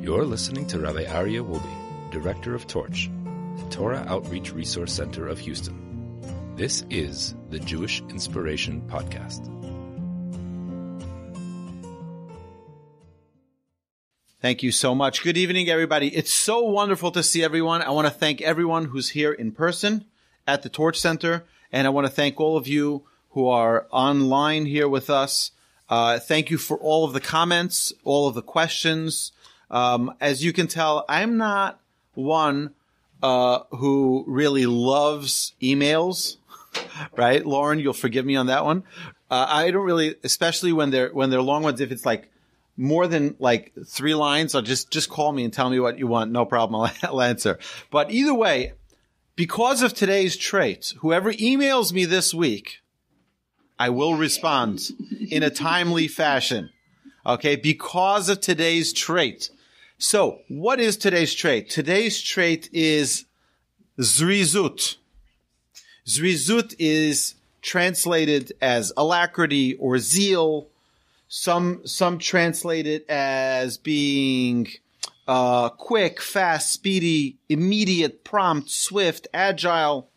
You're listening to Rabbi Aryeh Wolbe, Director of Torch, the Torah Outreach Resource Center of Houston. This is the Jewish Inspiration Podcast. Thank you so much. Good evening, everybody. It's so wonderful to see everyone. I want to thank everyone who's here in person at the Torch Center, and I want to thank all of you who are online here with us. Uh, thank you for all of the comments, all of the questions. Um, as you can tell, I'm not one uh, who really loves emails, right? Lauren, you'll forgive me on that one. Uh, I don't really, especially when they're when they're long ones. If it's like more than like three lines, just just call me and tell me what you want. No problem, I'll, I'll answer. But either way, because of today's trait, whoever emails me this week, I will respond in a timely fashion. Okay, because of today's trait. So, what is today's trait? Today's trait is zrizut. Zrizut is translated as alacrity or zeal. Some some translate it as being uh, quick, fast, speedy, immediate, prompt, swift, agile,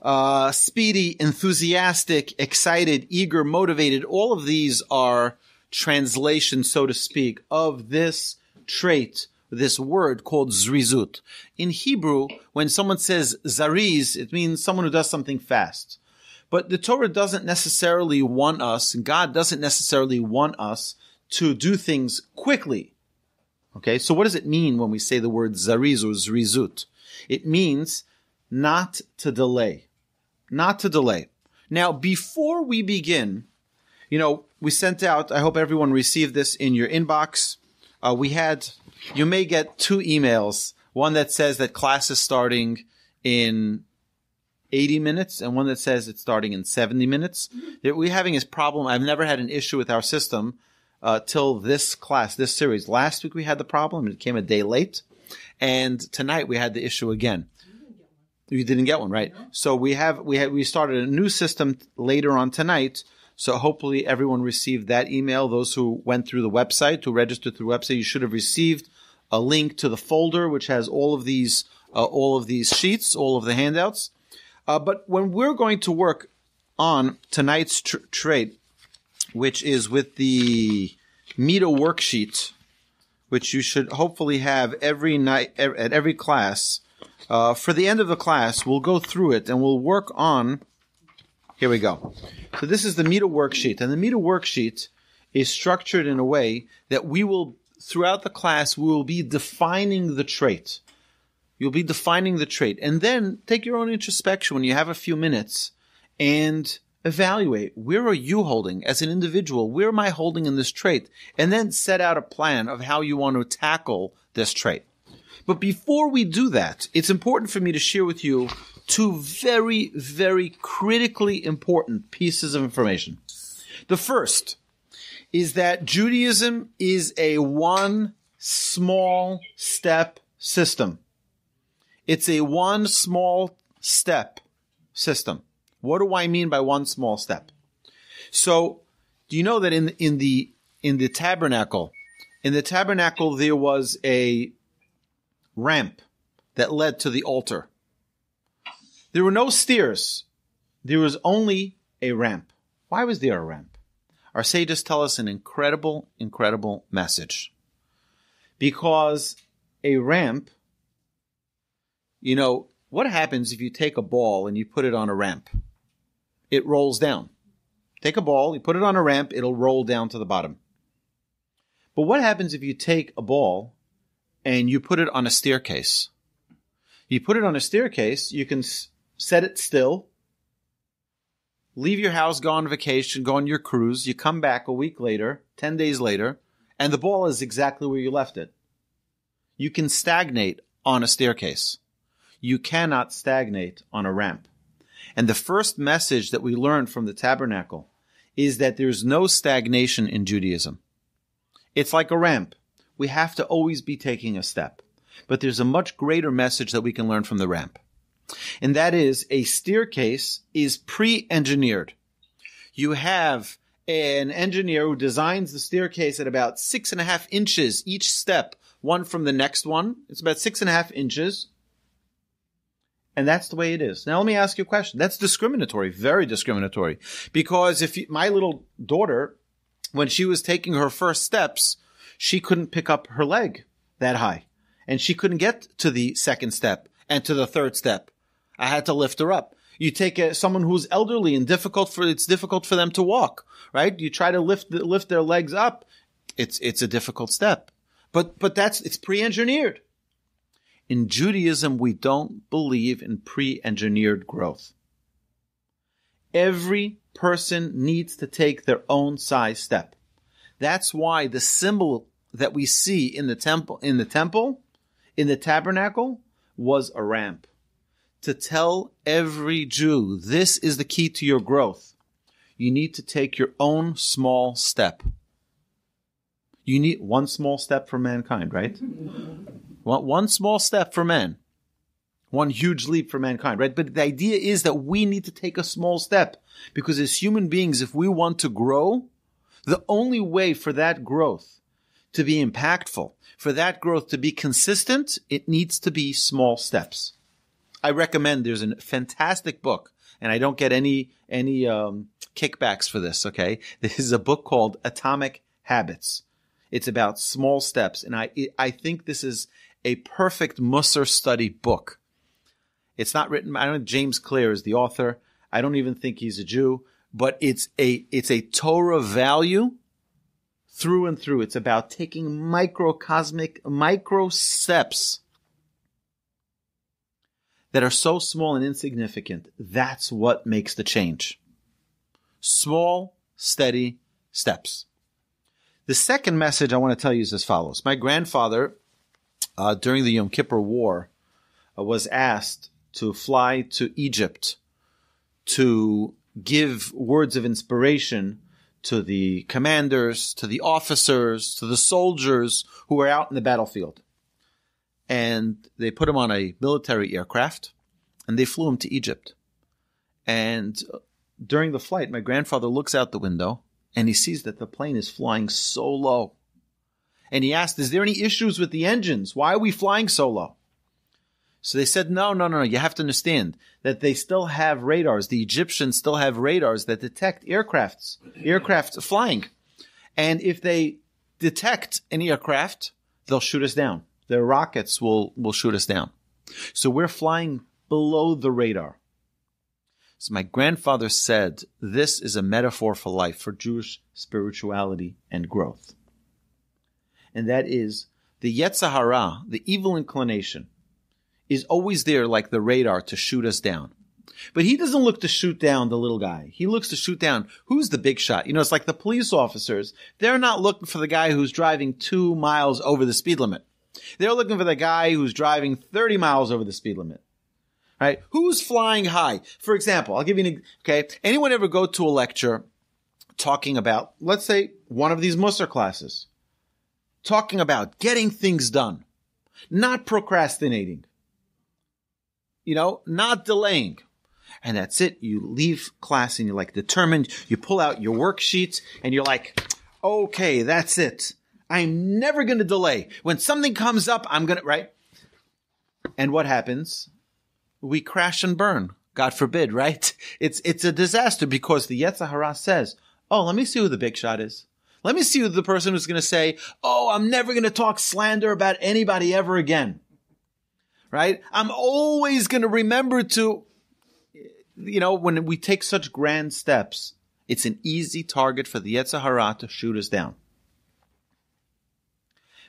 uh, speedy, enthusiastic, excited, eager, motivated. All of these are translations, so to speak, of this trait, this word called zrizut. In Hebrew, when someone says zariz, it means someone who does something fast. But the Torah doesn't necessarily want us, God doesn't necessarily want us to do things quickly. Okay, so what does it mean when we say the word zariz or zrizut? It means not to delay. Not to delay. Now, before we begin, you know, we sent out, I hope everyone received this in your inbox. Uh, we had, you may get two emails. One that says that class is starting in 80 minutes and one that says it's starting in 70 minutes. We're having this problem. I've never had an issue with our system uh, till this class, this series. Last week we had the problem. It came a day late. And tonight we had the issue again. You didn't get one, right? So we have, we had, we started a new system later on tonight. So hopefully everyone received that email. Those who went through the website, who registered through website, you should have received a link to the folder, which has all of these, uh, all of these sheets, all of the handouts. Uh, but when we're going to work on tonight's tr- trait, which is with the Mita worksheet, which you should hopefully have every night at every class. Uh, for the end of the class, we'll go through it and we'll work on. Here we go. So this is the Mita worksheet, and the Mita worksheet is structured in a way that we will, throughout the class, we will be defining the trait. You'll be defining the trait, and then take your own introspection when you have a few minutes, and evaluate where are you holding as an individual? Where am I holding in this trait? And then set out a plan of how you want to tackle this trait. But before we do that, it's important for me to share with you two very, very critically important pieces of information. The first is that Judaism is a one small step system. It's a one small step system. What do I mean by one small step? So, do you know that in in the in the tabernacle, in the tabernacle there was a ramp that led to the altar. There were no stairs. There was only a ramp. Why was there a ramp? Our sages tell us an incredible, incredible message. Because a ramp, you know, what happens if you take a ball and you put it on a ramp? It rolls down. Take a ball, you put it on a ramp, it'll roll down to the bottom. But what happens if you take a ball and you put it on a staircase? You put it on a staircase, you can set it still, leave your house, go on vacation, go on your cruise, you come back a week later, 10 days later, and the ball is exactly where you left it. You can stagnate on a staircase. You cannot stagnate on a ramp. And the first message that we learned from the tabernacle is that there's no stagnation in Judaism. It's like a ramp. We have to always be taking a step. But there's a much greater message that we can learn from the ramp. And that is a staircase is pre-engineered. You have an engineer who designs the staircase at about six and a half inches each step one from the next one. It's about six and a half inches. And that's the way it is. Now, let me ask you a question. That's discriminatory, very discriminatory. Because if you, my little daughter, when she was taking her first steps, she couldn't pick up her leg that high. And she couldn't get to the second step and to the third step. I had to lift her up. You take a, someone who's elderly and difficult for, it's difficult for them to walk, right? You try to lift, lift their legs up. It's, it's a difficult step. But, but that's, it's pre-engineered. In Judaism, we don't believe in pre-engineered growth. Every person needs to take their own size step. That's why the symbol that we see in the temple, in the temple, in the tabernacle, was a ramp. To tell every Jew, this is the key to your growth. You need to take your own small step. You need one small step for mankind, right? Mm-hmm. one, one small step for man. One huge leap for mankind, right? But the idea is that we need to take a small step because as human beings, if we want to grow, the only way for that growth to be impactful, for that growth to be consistent, it needs to be small steps. I recommend there's a fantastic book and I don't get any, any, um, kickbacks for this. Okay. This is a book called Atomic Habits. It's about small steps. And I, I think this is a perfect Mussar study book. It's not written, I don't James Clear is the author. I don't even think he's a Jew, but it's a, it's a Torah value through and through. It's about taking microcosmic, micro steps that are so small and insignificant. That's what makes the change. Small, steady steps. The second message I want to tell you is as follows. My grandfather, uh, during the Yom Kippur War, uh, was asked to fly to Egypt to give words of inspiration to the commanders, to the officers, to the soldiers who were out in the battlefield. And they put him on a military aircraft and they flew him to Egypt. And uh, during the flight, my grandfather looks out the window and he sees that the plane is flying so low. And he asked, Is there any issues with the engines? Why are we flying so low? So they said, no, no, no, no. You have to understand that they still have radars. The Egyptians still have radars that detect aircrafts, aircraft flying. And if they detect an aircraft, they'll shoot us down. Their rockets will, will shoot us down. So we're flying below the radar. So my grandfather said, this is a metaphor for life, for Jewish spirituality and growth. And that is the Yetzer Hara, the evil inclination, is always there like the radar to shoot us down. But he doesn't look to shoot down the little guy. He looks to shoot down who's the big shot. You know, it's like the police officers. They're not looking for the guy who's driving two miles over the speed limit. They're looking for the guy who's driving 30 miles over the speed limit. Right? Who's flying high? For example, I'll give you an, okay. Anyone ever go to a lecture talking about, let's say, one of these Mussar classes, talking about getting things done, not procrastinating, you know, not delaying. And that's it. You leave class and you're like determined. You pull out your worksheets and you're like, okay, that's it. I'm never going to delay. When something comes up, I'm going to, right? And what happens? We crash and burn. God forbid, right? It's, it's a disaster because the Yetzer Hara says, oh, let me see who the big shot is. Let me see who the person who's going to say, oh, I'm never going to talk slander about anybody ever again right? I'm always going to remember to, you know, when we take such grand steps, it's an easy target for the Yetzer Hara to shoot us down.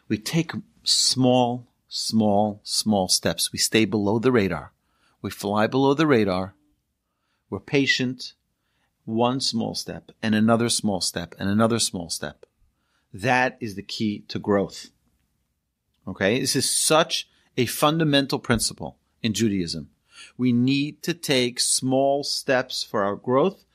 We take small, small, small steps. We stay below the radar. We fly below the radar. We're patient. One small step and another small step and another small step. That is the key to growth. Okay. This is such a fundamental principle in Judaism. We need to take small steps for our growth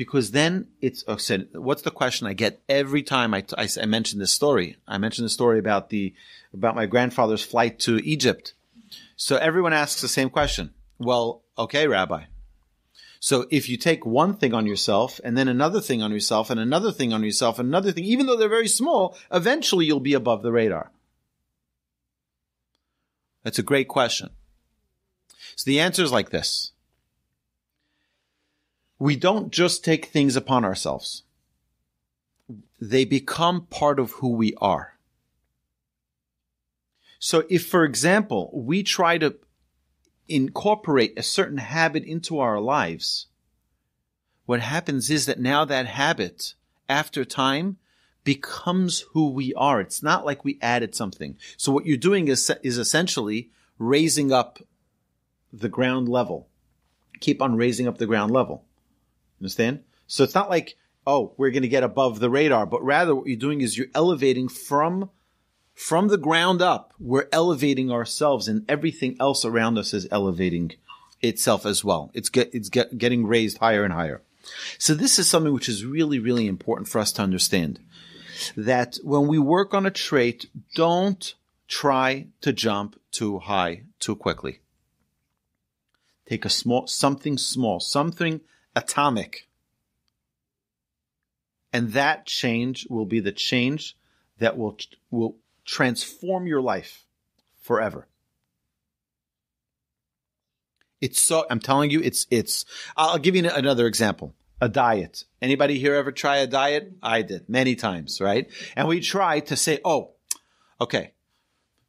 because then it's, oh, said, what's the question I get every time I, I, I mention this story? I mentioned the story about the, about my grandfather's flight to Egypt. So everyone asks the same question. Well, okay, Rabbi. So if you take one thing on yourself and then another thing on yourself and another thing on yourself and another thing, even though they're very small, eventually you'll be above the radar. That's a great question. So the answer is like this. We don't just take things upon ourselves. They become part of who we are. So if, for example, we try to incorporate a certain habit into our lives, what happens is that now that habit, after time, becomes who we are. It's not like we added something. So what you're doing is, is essentially raising up the ground level. Keep on raising up the ground level. Understand? So it's not like, oh, we're going to get above the radar, but rather what you're doing is you're elevating from from the ground up. We're elevating ourselves and everything else around us is elevating itself as well. It's get, it's get, getting raised higher and higher. So this is something which is really, really important for us to understand that when we work on a trait, don't try to jump too high too quickly. Take a small, something small, something atomic. And that change will be the change that will, will transform your life forever. It's so, I'm telling you, it's, it's, I'll give you another example a diet. Anybody here ever try a diet? I did many times, right? And we try to say, oh, okay,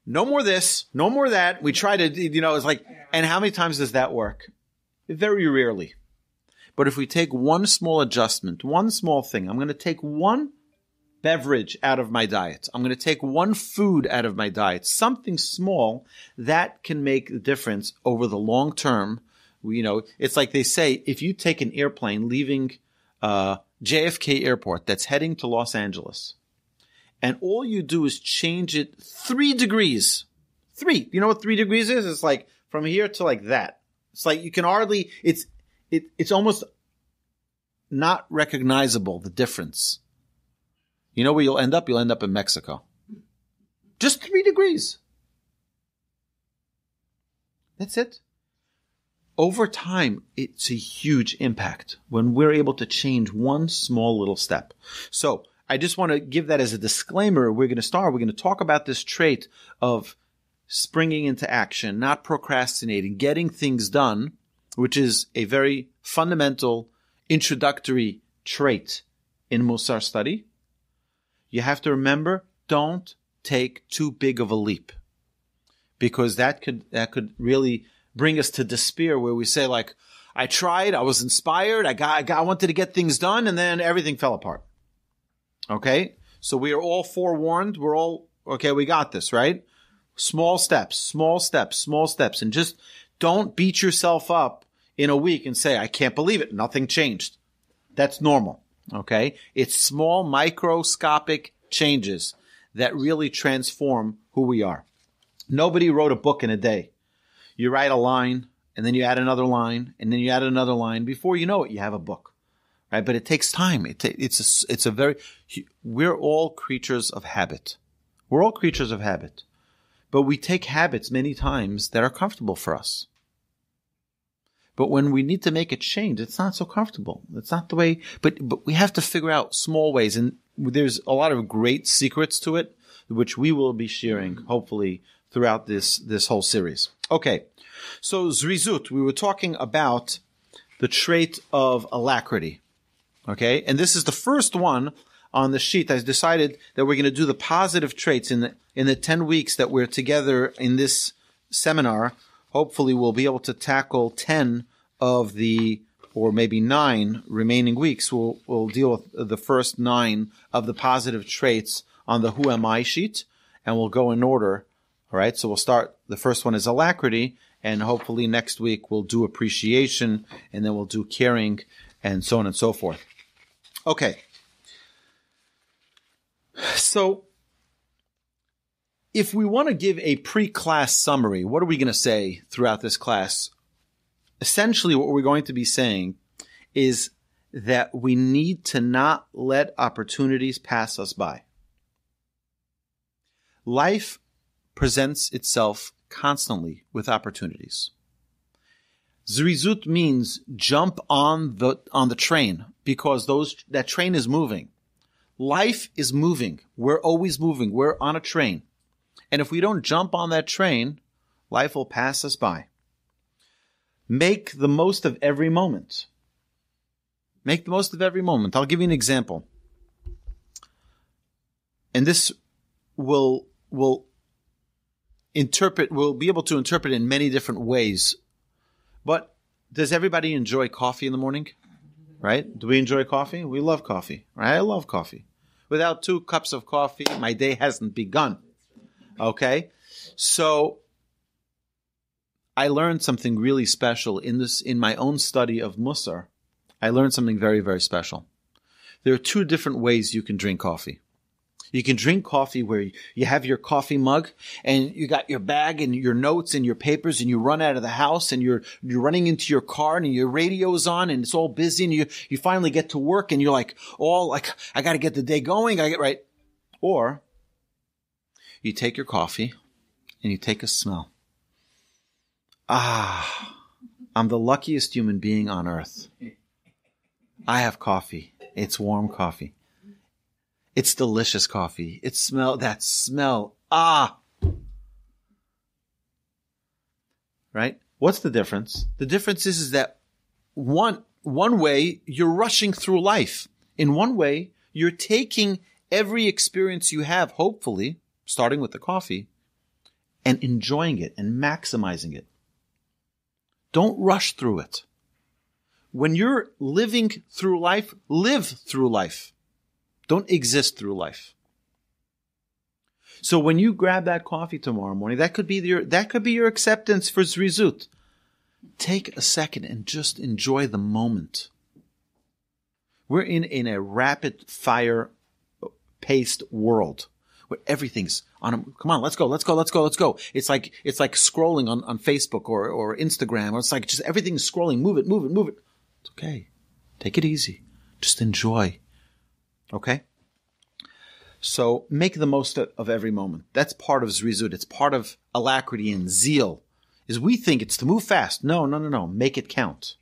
no more this, no more that. We try to, you know, it's like, and how many times does that work? Very rarely. But if we take one small adjustment, one small thing, I'm going to take one beverage out of my diet. I'm going to take one food out of my diet, something small that can make the difference over the long term you know, it's like they say if you take an airplane leaving uh, JFK Airport that's heading to Los Angeles, and all you do is change it three degrees. Three. You know what three degrees is? It's like from here to like that. It's like you can hardly. It's it. It's almost not recognizable the difference. You know where you'll end up? You'll end up in Mexico. Just three degrees. That's it over time, it's a huge impact when we're able to change one small little step. So I just want to give that as a disclaimer. We're going to start. We're going to talk about this trait of springing into action, not procrastinating, getting things done, which is a very fundamental introductory trait in Mussar study. You have to remember, don't take too big of a leap because that could, that could really bring us to despair where we say like, I tried, I was inspired, I got, I got, I wanted to get things done and then everything fell apart. Okay. So we are all forewarned. We're all, okay, we got this, right? Small steps, small steps, small steps, and just don't beat yourself up in a week and say, I can't believe it. Nothing changed. That's normal. Okay. It's small microscopic changes that really transform who we are. Nobody wrote a book in a day you write a line and then you add another line and then you add another line. Before you know it, you have a book, right? But it takes time. It it's a, it's a very, we're all creatures of habit. We're all creatures of habit, but we take habits many times that are comfortable for us. But when we need to make a change, it's not so comfortable. It's not the way, but, but we have to figure out small ways. And there's a lot of great secrets to it, which we will be sharing, hopefully, throughout this, this whole series. Okay. So zrizut, we were talking about the trait of alacrity. Okay. And this is the first one on the sheet. I decided that we're going to do the positive traits in the, in the 10 weeks that we're together in this seminar. Hopefully we'll be able to tackle 10 of the, or maybe nine remaining weeks. We'll, we'll deal with the first nine of the positive traits on the who am I sheet and we'll go in order all right, so we'll start. The first one is alacrity, and hopefully next week we'll do appreciation, and then we'll do caring, and so on and so forth. Okay. So, if we want to give a pre class summary, what are we going to say throughout this class? Essentially, what we're going to be saying is that we need to not let opportunities pass us by. Life presents itself constantly with opportunities. Zrizut means jump on the on the train because those that train is moving. Life is moving. We're always moving. We're on a train. And if we don't jump on that train, Life will pass us by. Make the most of every moment. Make the most of every moment. I'll give you an example. And this will, will interpret, will be able to interpret in many different ways. But does everybody enjoy coffee in the morning? Right? Do we enjoy coffee? We love coffee, right? I love coffee. Without two cups of coffee, my day hasn't begun. Okay? So I learned something really special in this in my own study of Mussar. I learned something very, very special. There are two different ways you can drink coffee. You can drink coffee where you have your coffee mug and you got your bag and your notes and your papers and you run out of the house and you're, you're running into your car and your radio's on and it's all busy and you, you finally get to work and you're like, all like, I got to get the day going. I get right. Or you take your coffee and you take a smell. Ah, I'm the luckiest human being on earth. I have coffee. It's warm coffee. It's delicious coffee. It smell that smell. Ah. Right? What's the difference? The difference is, is that one one way you're rushing through life. In one way, you're taking every experience you have, hopefully, starting with the coffee, and enjoying it and maximizing it. Don't rush through it. When you're living through life, live through life. Don't exist through life. So when you grab that coffee tomorrow morning, that could be your, that could be your acceptance for Zrizut. Take a second and just enjoy the moment. We're in, in a rapid fire paced world where everything's on a, come on, let's go, let's go, let's go, let's go. It's like, it's like scrolling on, on Facebook or, or Instagram or it's like just everything's scrolling. Move it, move it, move it. It's okay. Take it easy. Just enjoy. Okay? So make the most of every moment. That's part of Zrizut. It's part of alacrity and zeal. Is we think it's to move fast. No, no, no, no. Make it count.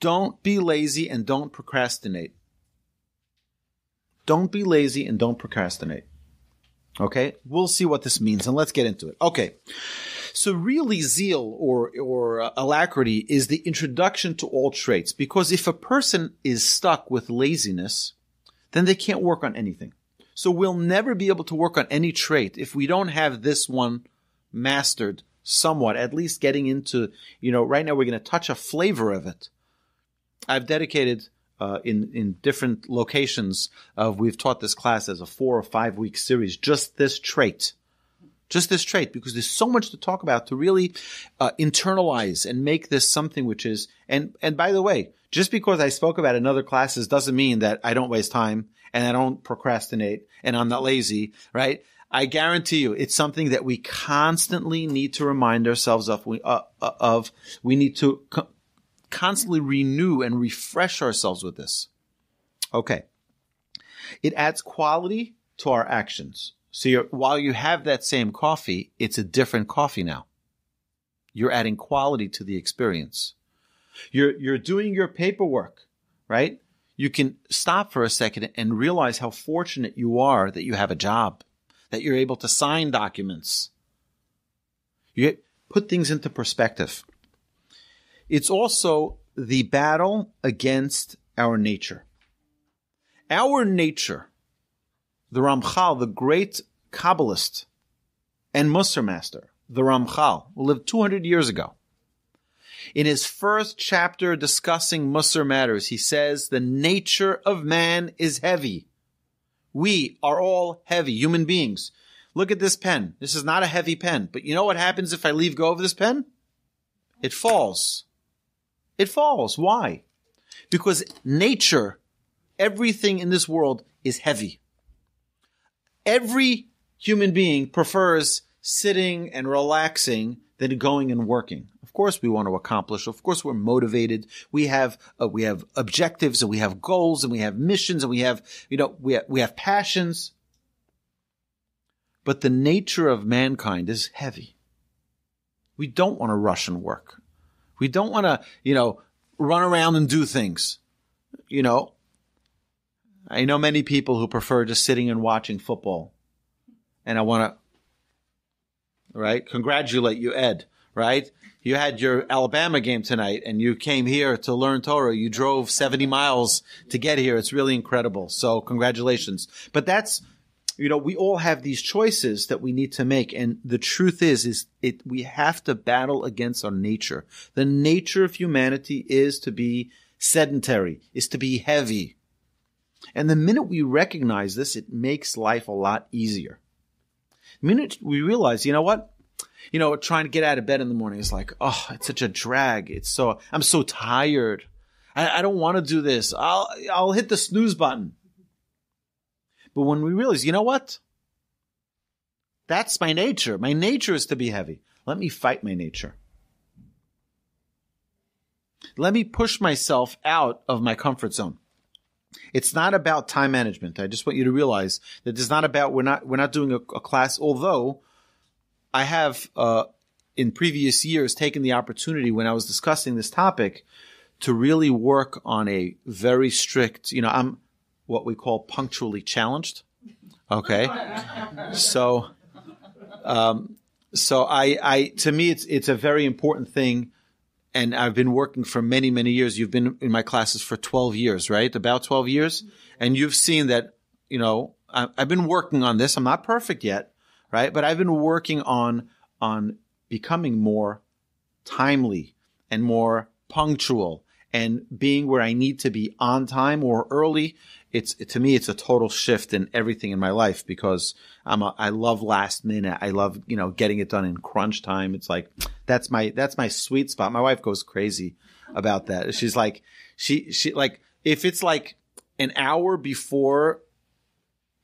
Don't be lazy and don't procrastinate. Don't be lazy and don't procrastinate. Okay? We'll see what this means and let's get into it. Okay. So really zeal or, or uh, alacrity is the introduction to all traits because if a person is stuck with laziness, then they can't work on anything. So we'll never be able to work on any trait if we don't have this one mastered somewhat, at least getting into, you know, right now we're going to touch a flavor of it. I've dedicated uh, in in different locations of we've taught this class as a four or five week series. Just this trait. Just this trait because there's so much to talk about to really uh, internalize and make this something which is and and by the way just because i spoke about in other classes doesn't mean that i don't waste time and i don't procrastinate and i'm not lazy right? I guarantee you it's something that we constantly need to remind ourselves of we uh, uh of. We need to co- constantly renew and refresh ourselves with this. Okay. It adds quality to our actions. So while you have that same coffee, it's a different coffee now. You're adding quality to the experience. You're, you're doing your paperwork, right? You can stop for a second and realize how fortunate you are that you have a job, that you're able to sign documents. You put things into perspective. It's also the battle against our nature. Our nature, the Ramchal, the great Kabbalist and Mussar master, the Ramchal, who lived 200 years ago. In his first chapter discussing Mussar matters, he says, the nature of man is heavy. We are all heavy, human beings. Look at this pen. This is not a heavy pen, but you know what happens if I leave go of this pen? It falls. It falls. Why? Because nature, everything in this world is heavy. Every human being prefers sitting and relaxing than going and working. Of course, we want to accomplish. Of course, we're motivated. We have uh, we have objectives and we have goals and we have missions and we have you know we we have passions. But the nature of mankind is heavy. We don't want to rush and work. We don't want to, you know, run around and do things. You know, I know many people who prefer just sitting and watching football. And I want to, right? Congratulate you, Ed, right? You had your Alabama game tonight and you came here to learn Torah. You drove 70 miles to get here. It's really incredible. So congratulations. But that's, you know, we all have these choices that we need to make. And the truth is, is it, we have to battle against our nature. The nature of humanity is to be sedentary, is to be heavy. And the minute we recognize this, it makes life a lot easier. The minute we realize, you know what? you know, trying to get out of bed in the morning is like, oh, it's such a drag. It's so, I'm so tired. I, I don't want to do this. I'll, I'll hit the snooze button. But when we realize, you know what? That's my nature. My nature is to be heavy. Let me fight my nature. Let me push myself out of my comfort zone. It's not about time management. I just want you to realize that it's not about we're not we're not doing a, a class. Although I have uh, in previous years taken the opportunity when I was discussing this topic to really work on a very strict. You know, I'm what we call punctually challenged. Okay, so um, so I I to me it's it's a very important thing and I've been working for many, many years. You've been in my classes for 12 years, right? About 12 years. And you've seen that, you know, I, have been working on this. I'm not perfect yet, right? But I've been working on, on becoming more timely and more punctual and being where I need to be on time or early. It's to me, it's a total shift in everything in my life because I'm a, I love last minute. I love you know getting it done in crunch time. It's like that's my that's my sweet spot. My wife goes crazy about that. She's like she she like if it's like an hour before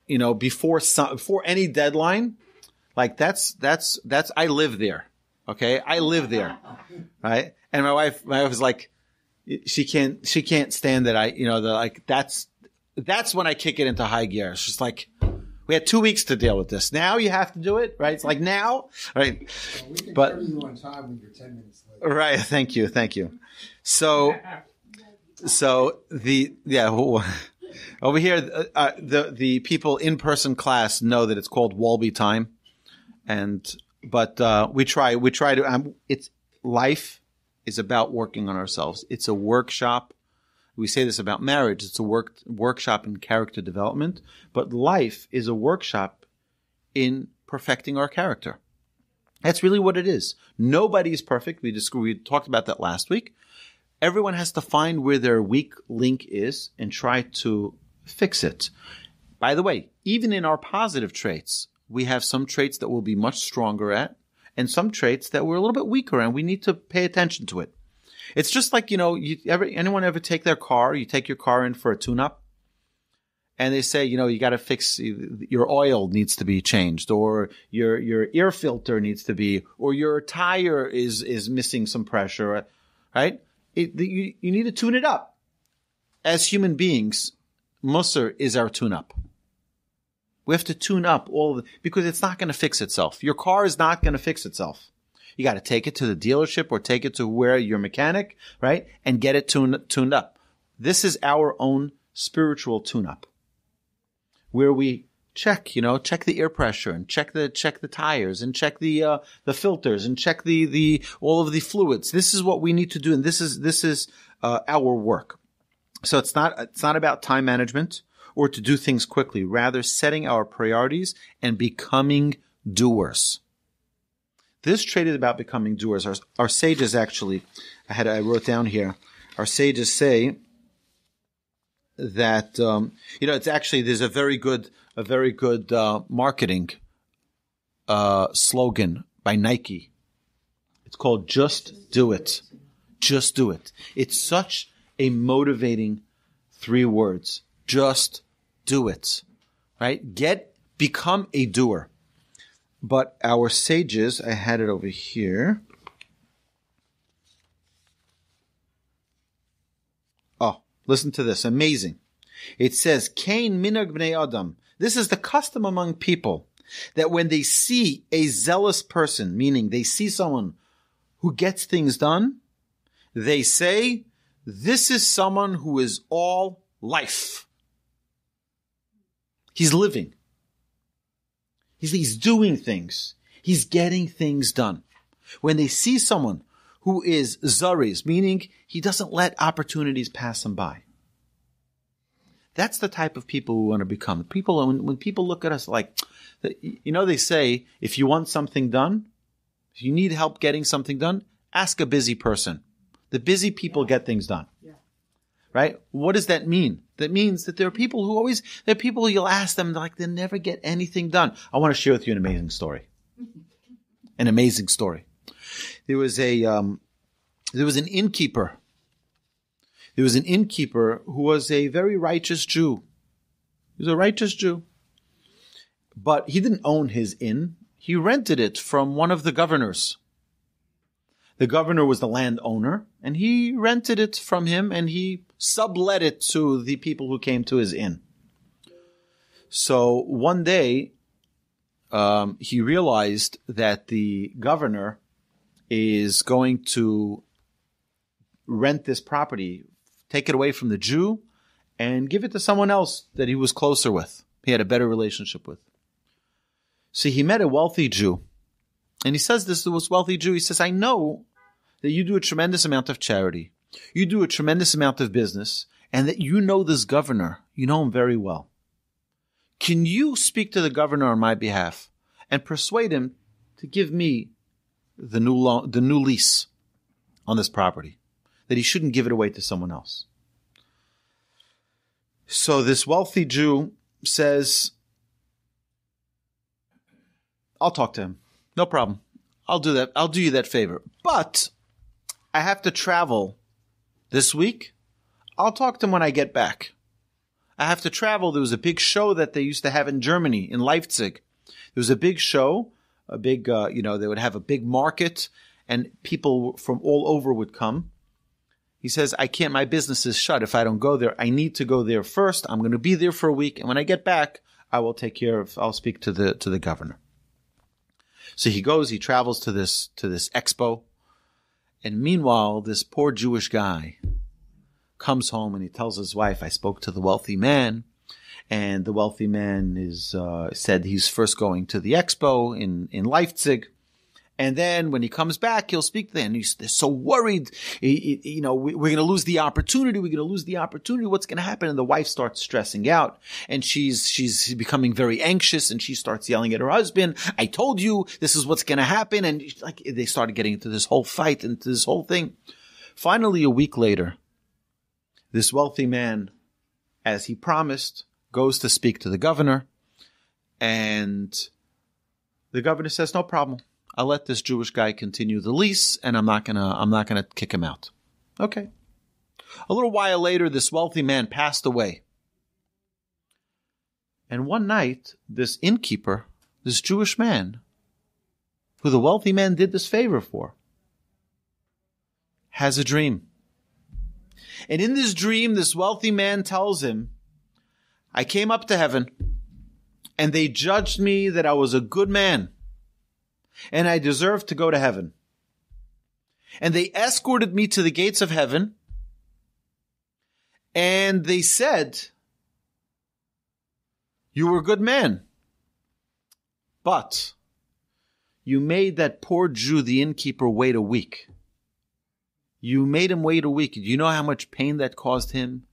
you know before some before any deadline like that's that's that's I live there. Okay, I live there, right? And my wife, my wife is like, she can't she can't stand that I you know the like that's that's when I kick it into high gear. It's just like we had two weeks to deal with this. Now you have to do it, right? It's like now, right? Well, but you on time when you're ten minutes late. right. Thank you, thank you. So, so the yeah over here uh, the the people in person class know that it's called Wolbe time, and but uh, we try we try to um, it's life is about working on ourselves. It's a workshop. We say this about marriage. It's a work, workshop in character development, but life is a workshop in perfecting our character. That's really what it is. Nobody is perfect. We, just, we talked about that last week. Everyone has to find where their weak link is and try to fix it. By the way, even in our positive traits, we have some traits that we'll be much stronger at and some traits that we're a little bit weaker and we need to pay attention to it. It's just like, you know, you ever, anyone ever take their car, you take your car in for a tune up and they say, you know, you got to fix your oil needs to be changed or your, your air filter needs to be, or your tire is, is missing some pressure, right? It, you, you need to tune it up. As human beings, Mussar is our tune up. We have to tune up all the, because it's not going to fix itself. Your car is not going to fix itself. You got to take it to the dealership or take it to where your mechanic, right? And get it tuned, tuned up. This is our own spiritual tune up where we check, you know, check the air pressure and check the, check the tires and check the, uh, the filters and check the, the, all of the fluids. This is what we need to do. And this is, this is, uh, our work. So it's not, it's not about time management or to do things quickly, rather setting our priorities and becoming doers. This trait is about becoming doers. Our, our sages actually, I had, I wrote down here, our sages say that, um, you know, it's actually, there's a very good, a very good, uh, marketing, uh, slogan by Nike. It's called just do it. Just do it. It's such a motivating three words. Just do it. Right? Get, become a doer. But our sages, I had it over here. Oh, listen to this. Amazing. It says, Cain minhag bnei adam. This is the custom among people that when they see a zealous person, meaning they see someone who gets things done, they say, this is someone who is all life. He's living. He's, he's doing things. He's getting things done. When they see someone who is zariz, meaning he doesn't let opportunities pass him by. That's the type of people we want to become. People, when, when people look at us like, you know, they say, if you want something done, if you need help getting something done, ask a busy person. The busy people get things done. Yeah. Right? What does that mean? That means that there are people who always, there are people you'll ask them, like, they never get anything done. I want to share with you an amazing story. An amazing story. There was a, um, there was an innkeeper. There was an innkeeper who was a very righteous Jew. He was a righteous Jew. But he didn't own his inn. He rented it from one of the governors. The governor was the landowner, and he rented it from him and he sublet it to the people who came to his inn. So one day, um, he realized that the governor is going to rent this property, take it away from the Jew, and give it to someone else that he was closer with. He had a better relationship with. See, he met a wealthy Jew, and he says this to this wealthy Jew. He says, I know that you do a tremendous amount of charity. You do a tremendous amount of business, and that you know this governor. You know him very well. Can you speak to the governor on my behalf and persuade him to give me the new the new lease on this property? That he shouldn't give it away to someone else. So this wealthy Jew says, I'll talk to him. No problem. I'll do that. I'll do you that favor. But I have to travel this week. I'll talk to him when I get back. I have to travel. There was a big show that they used to have in Germany, in Leipzig. There was a big show, a big, uh, you know, they would have a big market and people from all over would come. He says, I can't, my business is shut if I don't go there. I need to go there first. I'm going to be there for a week. And when I get back, I will take care of, I'll speak to the, to the governor. So he goes, he travels to this, to this expo. And meanwhile, this poor Jewish guy comes home and he tells his wife, I spoke to the wealthy man. And the wealthy man is, uh, said he's first going to the expo in, in Leipzig. And then when he comes back, he'll speak to them. He's they're so worried. He, he, you know, we, are going to lose the opportunity. We're going to lose the opportunity. What's going to happen? And the wife starts stressing out and she's, she's becoming very anxious and she starts yelling at her husband. I told you this is what's going to happen. And like they started getting into this whole fight, into this whole thing. Finally, a week later, this wealthy man, as he promised, goes to speak to the governor and the governor says, no problem. I'll let this Jewish guy continue the lease and I'm not gonna, I'm not gonna kick him out. Okay. A little while later, this wealthy man passed away. And one night, this innkeeper, this Jewish man, who the wealthy man did this favor for, has a dream. And in this dream, this wealthy man tells him, I came up to heaven and they judged me that I was a good man and I deserve to go to heaven. And they escorted me to the gates of heaven, and they said, You were a good man, but you made that poor Jew, the innkeeper, wait a week. You made him wait a week. Do you know how much pain that caused him?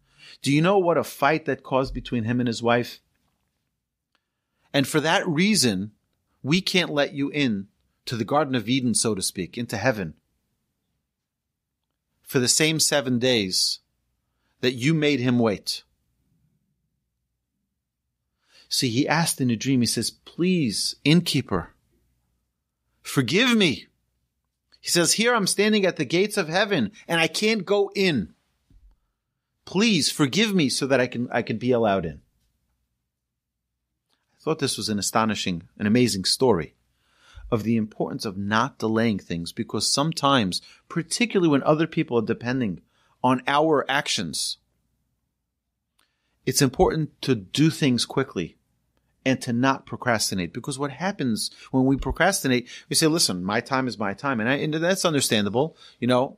Do you know what a fight that caused between him and his wife? And for that reason, we can't let you in to the Garden of Eden, so to speak, into heaven, for the same seven days that you made him wait. See, he asked in a dream, he says, Please, innkeeper, forgive me. He says, Here I'm standing at the gates of heaven and I can't go in. Please forgive me so that I can, I can be allowed in. I thought this was an astonishing, an amazing story of the importance of not delaying things because sometimes, particularly when other people are depending on our actions, it's important to do things quickly and to not procrastinate because what happens when we procrastinate, we say, listen, my time is my time. And, I, and that's understandable. You know,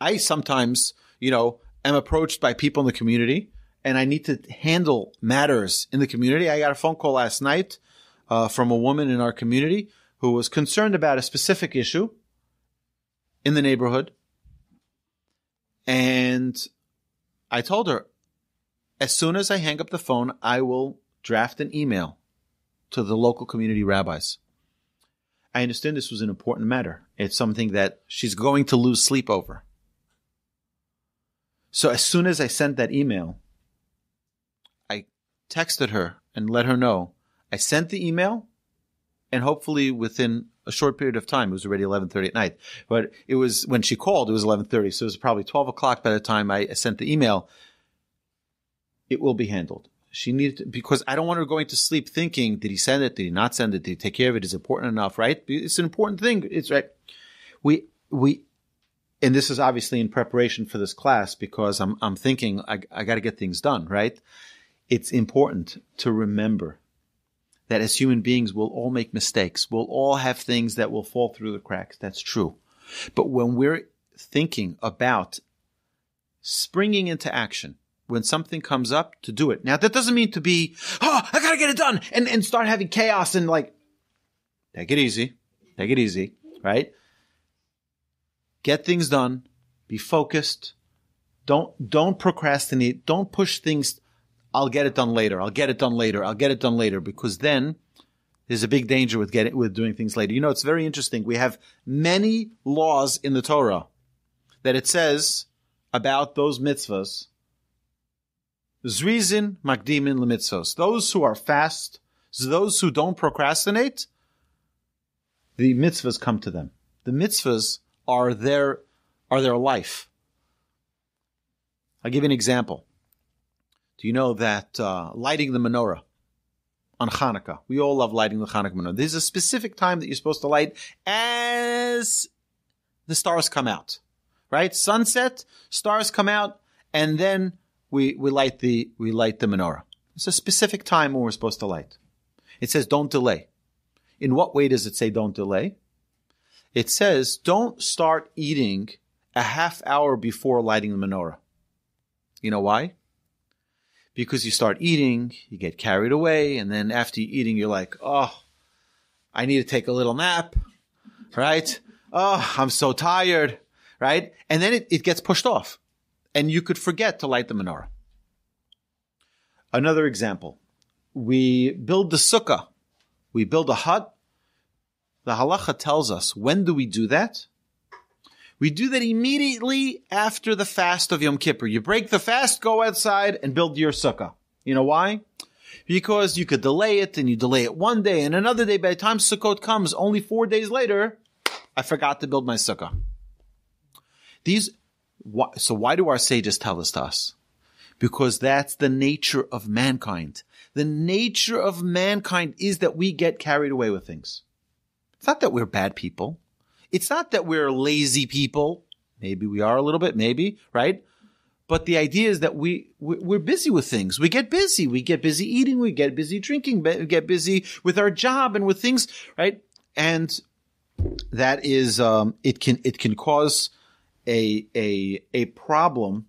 I sometimes, you know, am approached by people in the community and I need to handle matters in the community. I got a phone call last night uh, from a woman in our community who was concerned about a specific issue in the neighborhood. And I told her, as soon as I hang up the phone, I will draft an email to the local community rabbis. I understand this was an important matter. It's something that she's going to lose sleep over. So as soon as I sent that email, I texted her and let her know I sent the email and hopefully within a short period of time, it was already 11.30 at night, but it was, when she called, it was 11.30. So it was probably 12 o'clock by the time I sent the email. It will be handled. She needed to, because I don't want her going to sleep thinking, did he send it? Did he not send it? Did he take care of it? Is it important enough? Right? It's an important thing. It's right. We, we, and this is obviously in preparation for this class because I'm, I'm thinking I, I got to get things done, right? It's important to remember that as human beings, we'll all make mistakes. We'll all have things that will fall through the cracks. That's true. But when we're thinking about springing into action, when something comes up to do it. Now that doesn't mean to be, oh, I gotta get it done and, and start having chaos and like, take it easy. Take it easy, right? Get things done. Be focused. Don't, don't procrastinate. Don't push things. I'll get it done later. I'll get it done later. I'll get it done later because then there's a big danger with getting, with doing things later. You know, it's very interesting. We have many laws in the Torah that it says about those mitzvahs Zrizin makdimin lemitzvos. Those who are fast, those who don't procrastinate, the mitzvahs come to them. The mitzvahs are their, are their life. I'll give you an example. Do you know that uh, lighting the menorah on Hanukkah, we all love lighting the Hanukkah menorah. There's a specific time that you're supposed to light as the stars come out, right? Sunset, stars come out, and then we, we light the, we light the menorah. It's a specific time when we're supposed to light. It says don't delay. In what way does it say don't delay? It says don't start eating a half hour before lighting the menorah. You know why? Because you start eating, you get carried away, and then after eating, you're like, oh, I need to take a little nap, right? Oh, I'm so tired, right? And then it, it gets pushed off and you could forget to light the menorah. Another example. We build the sukkah. We build a hut. The halacha tells us when do we do that? We do that immediately after the fast of Yom Kippur. You break the fast, go outside and build your sukkah. You know why? Because you could delay it and you delay it one day and another day. By the time Sukkot comes, only four days later, I forgot to build my sukkah. These so why do our sages tell this to us? Because that's the nature of mankind. The nature of mankind is that we get carried away with things. It's not that we're bad people. It's not that we're lazy people. Maybe we are a little bit, maybe, right? But the idea is that we, we're busy with things. We get busy. We get busy eating. We get busy drinking. We get busy with our job and with things, right? And that is, um, it can, it can cause a a a problem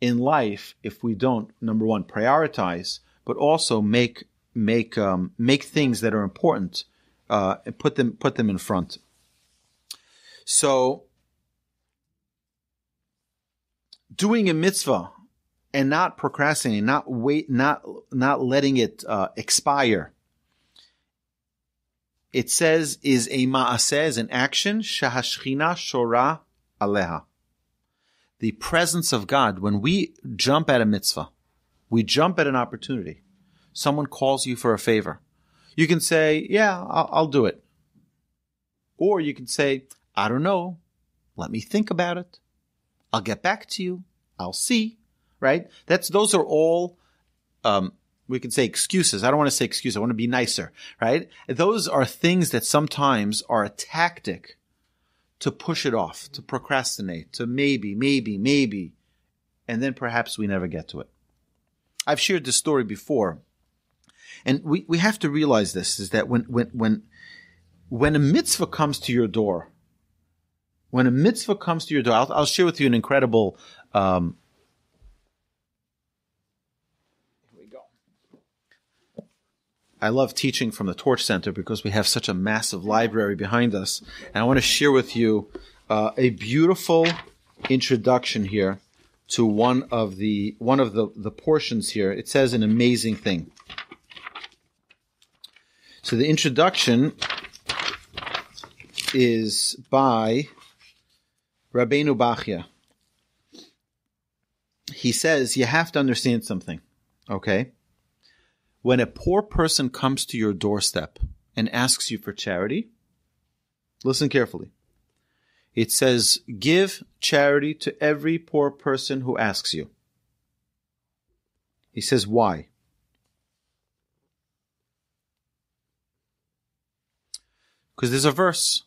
in life if we don't number one prioritize, but also make make um, make things that are important uh, and put them put them in front. So doing a mitzvah and not procrastinating, not wait, not not letting it uh, expire. It says is a maaseh, is an action. Shahashchina shora aleha. The presence of God, when we jump at a mitzvah, we jump at an opportunity. Someone calls you for a favor. You can say, yeah, I'll, I'll do it. Or you can say, I don't know. Let me think about it. I'll get back to you. I'll see. Right? That's, those are all, um, we can say excuses. I don't want to say excuses. I want to be nicer, right? Those are things that sometimes are a tactic to push it off, to procrastinate, to maybe, maybe, maybe, and then perhaps we never get to it. I've shared this story before, and we, we have to realize this is that when, when, when, when a mitzvah comes to your door, when a mitzvah comes to your door, I'll, I'll share with you an incredible, um, I love teaching from the Torch Center because we have such a massive library behind us. And I want to share with you uh, a beautiful introduction here to one of the one of the, the portions here. It says an amazing thing. So the introduction is by Rabbeinu Bachya. He says you have to understand something, okay? When a poor person comes to your doorstep and asks you for charity, listen carefully. It says, give charity to every poor person who asks you. He says, why? Because there's a verse.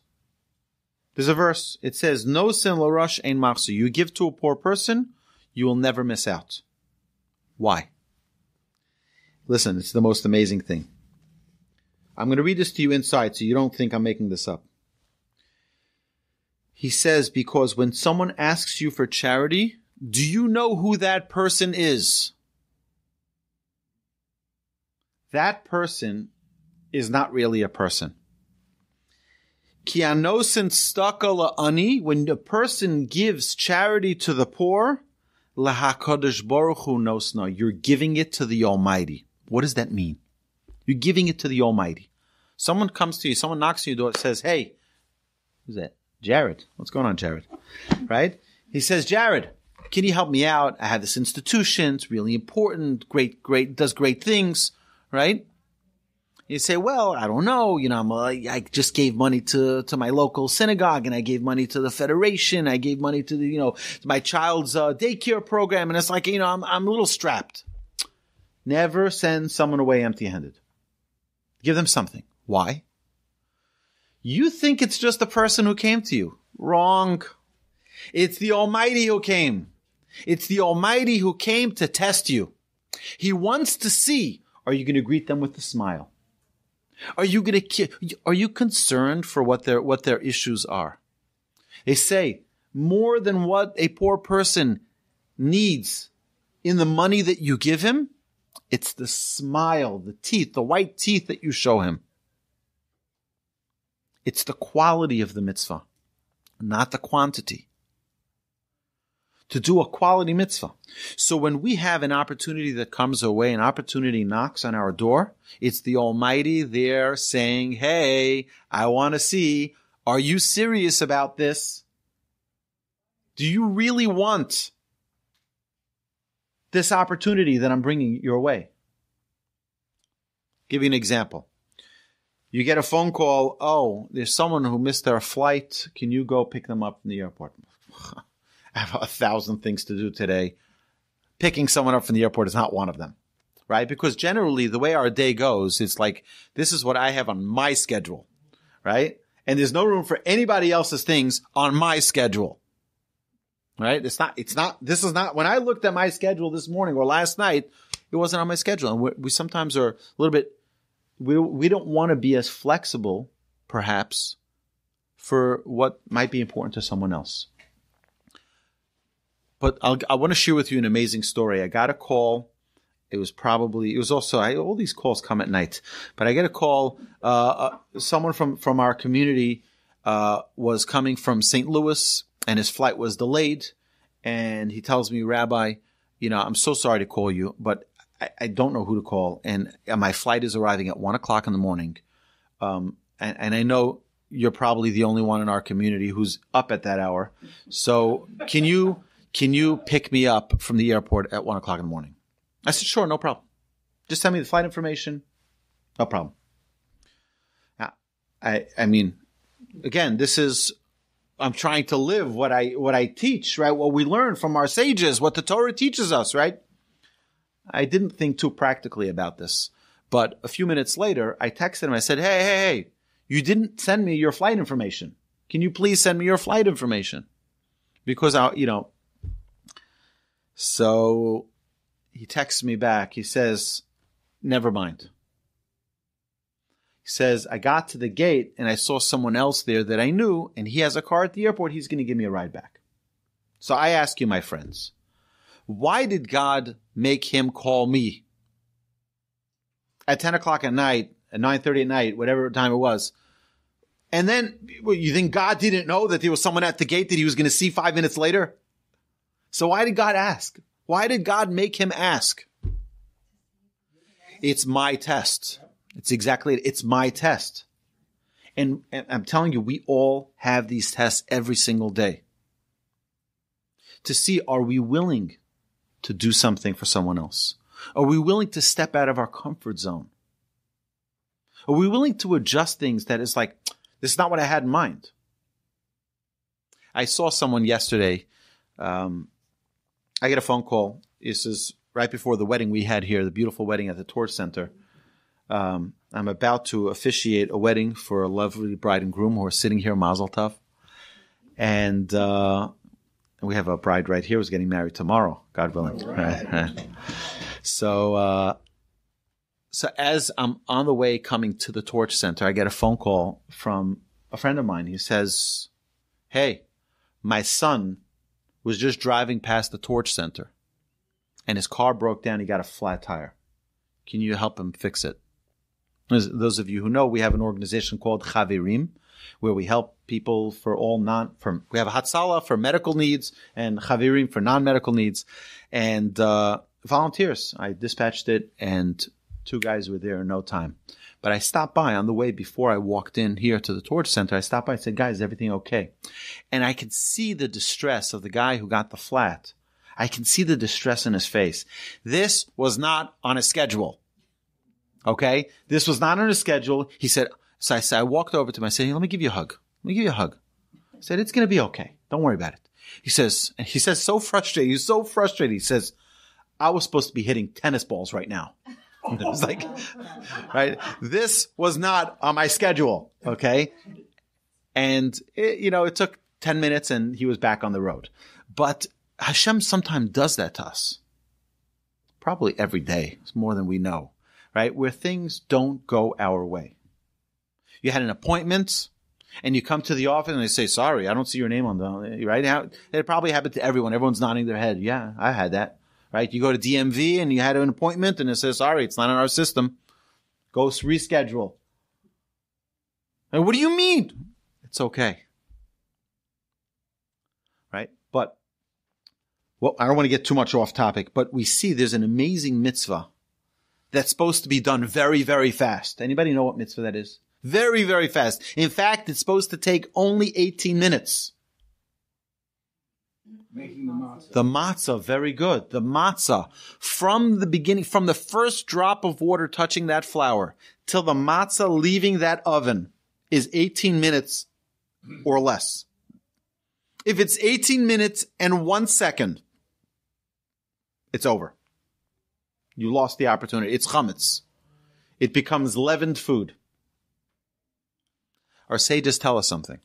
There's a verse. It says, no sin rush ein machsu. You give to a poor person, you will never miss out. Why? Listen, it's the most amazing thing. I'm going to read this to you inside so you don't think I'm making this up. He says, because when someone asks you for charity, do you know who that person is? That person is not really a person. Kianosin stakala ani, when a person gives charity to the poor, lahakadosh baruch hu nosna, you're giving it to the Almighty. What does that mean? You're giving it to the Almighty. Someone comes to you, someone knocks on your door, says, Hey, who's that? Jared. What's going on, Jared? Right? He says, Jared, can you help me out? I have this institution. It's really important. Great, great, does great things. Right? You say, well, I don't know. You know, I'm, uh, I just gave money to, to my local synagogue and I gave money to the federation. I gave money to the, you know, to my child's uh, daycare program. And it's like, you know, I'm, I'm a little strapped. Never send someone away empty handed. Give them something. Why? You think it's just the person who came to you. Wrong. It's the Almighty who came. It's the Almighty who came to test you. He wants to see, are you going to greet them with a smile? Are you going to, are you concerned for what their, what their issues are? They say more than what a poor person needs in the money that you give him, it's the smile, the teeth, the white teeth that you show him. It's the quality of the mitzvah, not the quantity. To do a quality mitzvah. So when we have an opportunity that comes our way, an opportunity knocks on our door, it's the Almighty there saying, Hey, I want to see, are you serious about this? Do you really want this opportunity that I'm bringing your way. Give you an example. You get a phone call. Oh, there's someone who missed their flight. Can you go pick them up from the airport? I have a thousand things to do today. Picking someone up from the airport is not one of them, right? Because generally the way our day goes, it's like, this is what I have on my schedule, right? And there's no room for anybody else's things on my schedule right? It's not, it's not, this is not, when I looked at my schedule this morning or last night, it wasn't on my schedule. And we, we sometimes are a little bit, we, we don't want to be as flexible, perhaps, for what might be important to someone else. But I'll, I want to share with you an amazing story. I got a call. It was probably, it was also, I, all these calls come at night, but I get a call, uh, uh, someone from, from our community, uh, was coming from St. Louis, and his flight was delayed. And he tells me, Rabbi, you know, I'm so sorry to call you, but I, I don't know who to call. And my flight is arriving at one o'clock in the morning. Um, and, and I know you're probably the only one in our community who's up at that hour. So can you, can you pick me up from the airport at one o'clock in the morning? I said, sure, no problem. Just tell me the flight information. No problem. I, I mean, again, this is I'm trying to live what I what I teach, right? What we learn from our sages, what the Torah teaches us, right? I didn't think too practically about this, but a few minutes later, I texted him. I said, "Hey, hey, hey! You didn't send me your flight information. Can you please send me your flight information?" Because I, you know. So he texts me back. He says, "Never mind." He says, I got to the gate and I saw someone else there that I knew, and he has a car at the airport. He's going to give me a ride back. So I ask you, my friends, why did God make him call me? at 10 o'clock at night, at 9.30 at night, whatever time it was. And then you think God didn't know that there was someone at the gate that he was going to see five minutes later? So why did God ask? Why did God make him ask? It's my test. It's exactly, it's my test. And, and I'm telling you, we all have these tests every single day to see, are we willing to do something for someone else? Are we willing to step out of our comfort zone? Are we willing to adjust things that is like, this is not what I had in mind? I saw someone yesterday. Um, I get a phone call. This is right before the wedding we had here, the beautiful wedding at the Torch Center. Um, I'm about to officiate a wedding for a lovely bride and groom who are sitting here, Mazel Tov. And uh, we have a bride right here who's getting married tomorrow, God willing. Right. so, uh, so as I'm on the way coming to the Torch Center, I get a phone call from a friend of mine. He says, "Hey, my son was just driving past the Torch Center, and his car broke down. He got a flat tire. Can you help him fix it?" As those of you who know, we have an organization called Chaverim, where we help people for all non from we have a Hatzalah for medical needs and Chaverim for non-medical needs, and uh, volunteers. I dispatched it, and two guys were there in no time. But I stopped by on the way before I walked in here to the torch center. I stopped by and said, "Guys, everything okay?" And I could see the distress of the guy who got the flat. I can see the distress in his face. This was not on a schedule. Okay, this was not on a schedule. He said. So I said, I walked over to him. I said, hey, "Let me give you a hug." Let me give you a hug. I said, it's going to be okay. Don't worry about it. He says, and he says, so frustrated. He's so frustrated. He says, I was supposed to be hitting tennis balls right now. it was like, right? This was not on my schedule. Okay. And it, you know, it took 10 minutes and he was back on the road. But Hashem sometimes does that to us. Probably every day. It's more than we know, right? Where things don't go our way. You had an appointment and you come to the office and they say, sorry, I don't see your name on the, right? now. it probably happened to everyone. Everyone's nodding their head. Yeah, I had that, right? You go to DMV and you had an appointment and it says, sorry, it's not in our system. Go reschedule. And what do you mean? It's okay. Right? But, well, I don't want to get too much off topic, but we see there's an amazing mitzvah that's supposed to be done very, very fast. Anybody know what mitzvah that is? Very, very fast. In fact, it's supposed to take only 18 minutes. The matzah. The matzah, very good. The matzah, from the beginning, from the first drop of water touching that flour till the matzah leaving that oven is 18 minutes or less. If it's 18 minutes and one second, it's over. You lost the opportunity. It's chametz. It becomes leavened food. Our sages tell us something.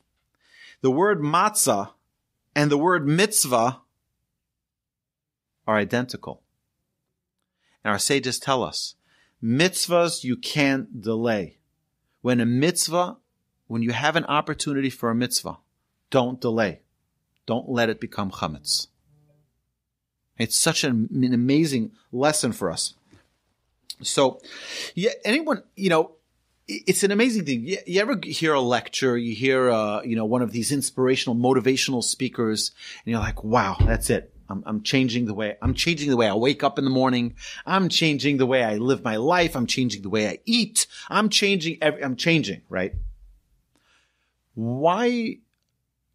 The word matzah and the word mitzvah are identical. And our sages tell us, mitzvahs you can't delay. When a mitzvah, when you have an opportunity for a mitzvah, don't delay. Don't let it become chametz. It's such an, amazing lesson for us. So, yeah, anyone, you know, it's an amazing thing. You, you, ever hear a lecture, you hear, uh, you know, one of these inspirational, motivational speakers, and you're like, wow, that's it. I'm, I'm changing the way, I'm changing the way I wake up in the morning. I'm changing the way I live my life. I'm changing the way I eat. I'm changing, every, I'm changing, right? Why,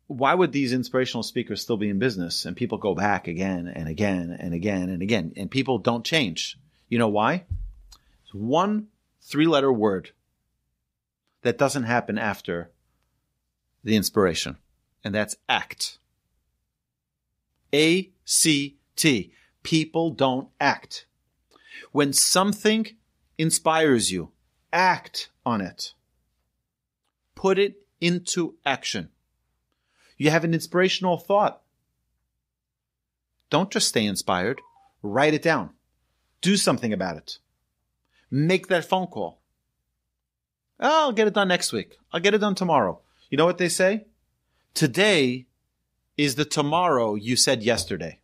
why would these inspirational speakers still be in business and people go back again and again and again and again and people don't change? You know why? It's one three letter word that doesn't happen after the inspiration, and that's act. A C T. People don't act. When something inspires you, act on it. Put it into action. You have an inspirational thought. Don't just stay inspired. Write it down. Do something about it. Make that phone call. Oh, I'll get it done next week. I'll get it done tomorrow. You know what they say? Today is the tomorrow you said yesterday.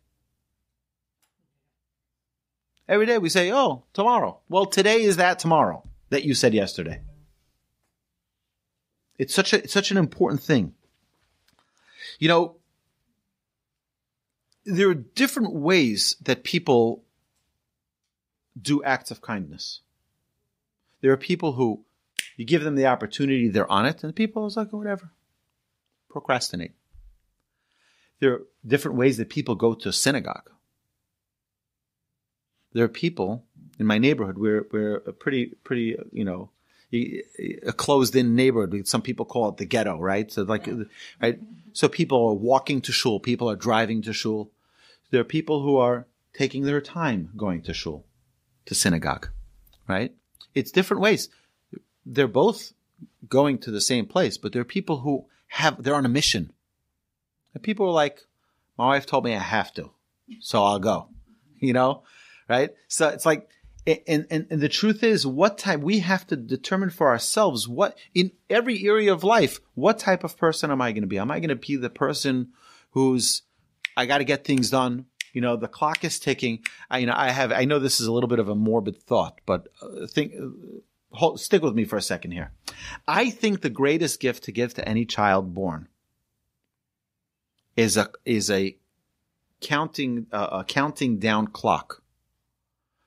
Every day we say, oh, tomorrow. Well, today is that tomorrow that you said yesterday. It's such a, it's such an important thing. You know, there are different ways that people do acts of kindness. There are people who you give them the opportunity, they're on it, and people is like, oh, whatever. Procrastinate. There are different ways that people go to synagogue. There are people in my neighborhood. We're we're a pretty pretty you know a closed in neighborhood. Some people call it the ghetto, right? So like right. So people are walking to shul. People are driving to shul. There are people who are taking their time going to shul, to synagogue, right? It's different ways. They're both going to the same place, but they're people who have they're on a mission. And people are like, my wife told me I have to, so I'll go. You know, right? So it's like, and, and, and the truth is, what type we have to determine for ourselves what in every area of life, what type of person am I going to be? Am I going to be the person who's I got to get things done? You know, the clock is ticking. I, you know, I have. I know this is a little bit of a morbid thought, but uh, think. Uh, hold, stick with me for a second here. I think the greatest gift to give to any child born is a is a counting uh, a counting down clock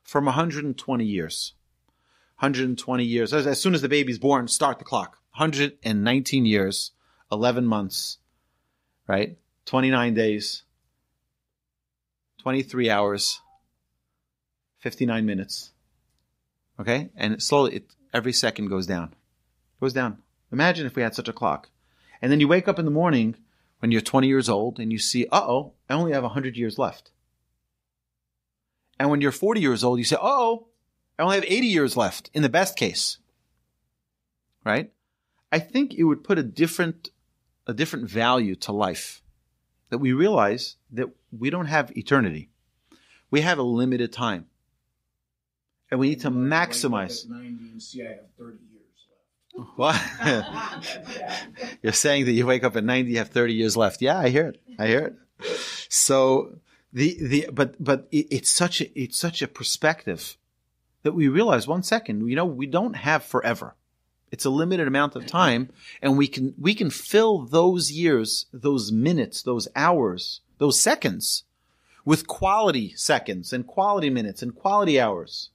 from 120 years. 120 years. As, as soon as the baby's born, start the clock. 119 years, 11 months, right? 29 days, 23 hours, 59 minutes. Okay? And slowly, it, every second goes down. Goes down. Imagine if we had such a clock. And then you wake up in the morning when you're 20 years old and you see, uh oh, I only have 100 years left. And when you're 40 years old, you say, oh, I only have 80 years left in the best case. Right? I think it would put a different, a different value to life that we realize that we don't have eternity. We have a limited time. And we need to maximize. 90 and see I have 30 what? You're saying that you wake up at 90, you have 30 years left. Yeah, I hear it. I hear it. So the, the, but, but it, it's such a, it's such a perspective that we realize one second, you know, we don't have forever. It's a limited amount of time and we can, we can fill those years, those minutes, those hours, those seconds with quality seconds and quality minutes and quality hours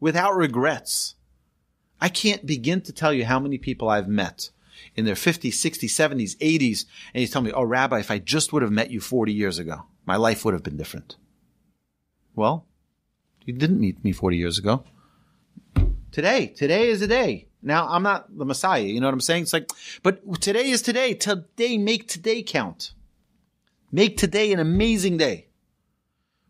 without regrets I can't begin to tell you how many people I've met in their 50s, 60s, 70s, 80s, and you tell me, oh, Rabbi, if I just would have met you 40 years ago, my life would have been different. Well, you didn't meet me 40 years ago. Today, today is a day. Now, I'm not the Messiah, you know what I'm saying? It's like, but today is today. Today, make today count. Make today an amazing day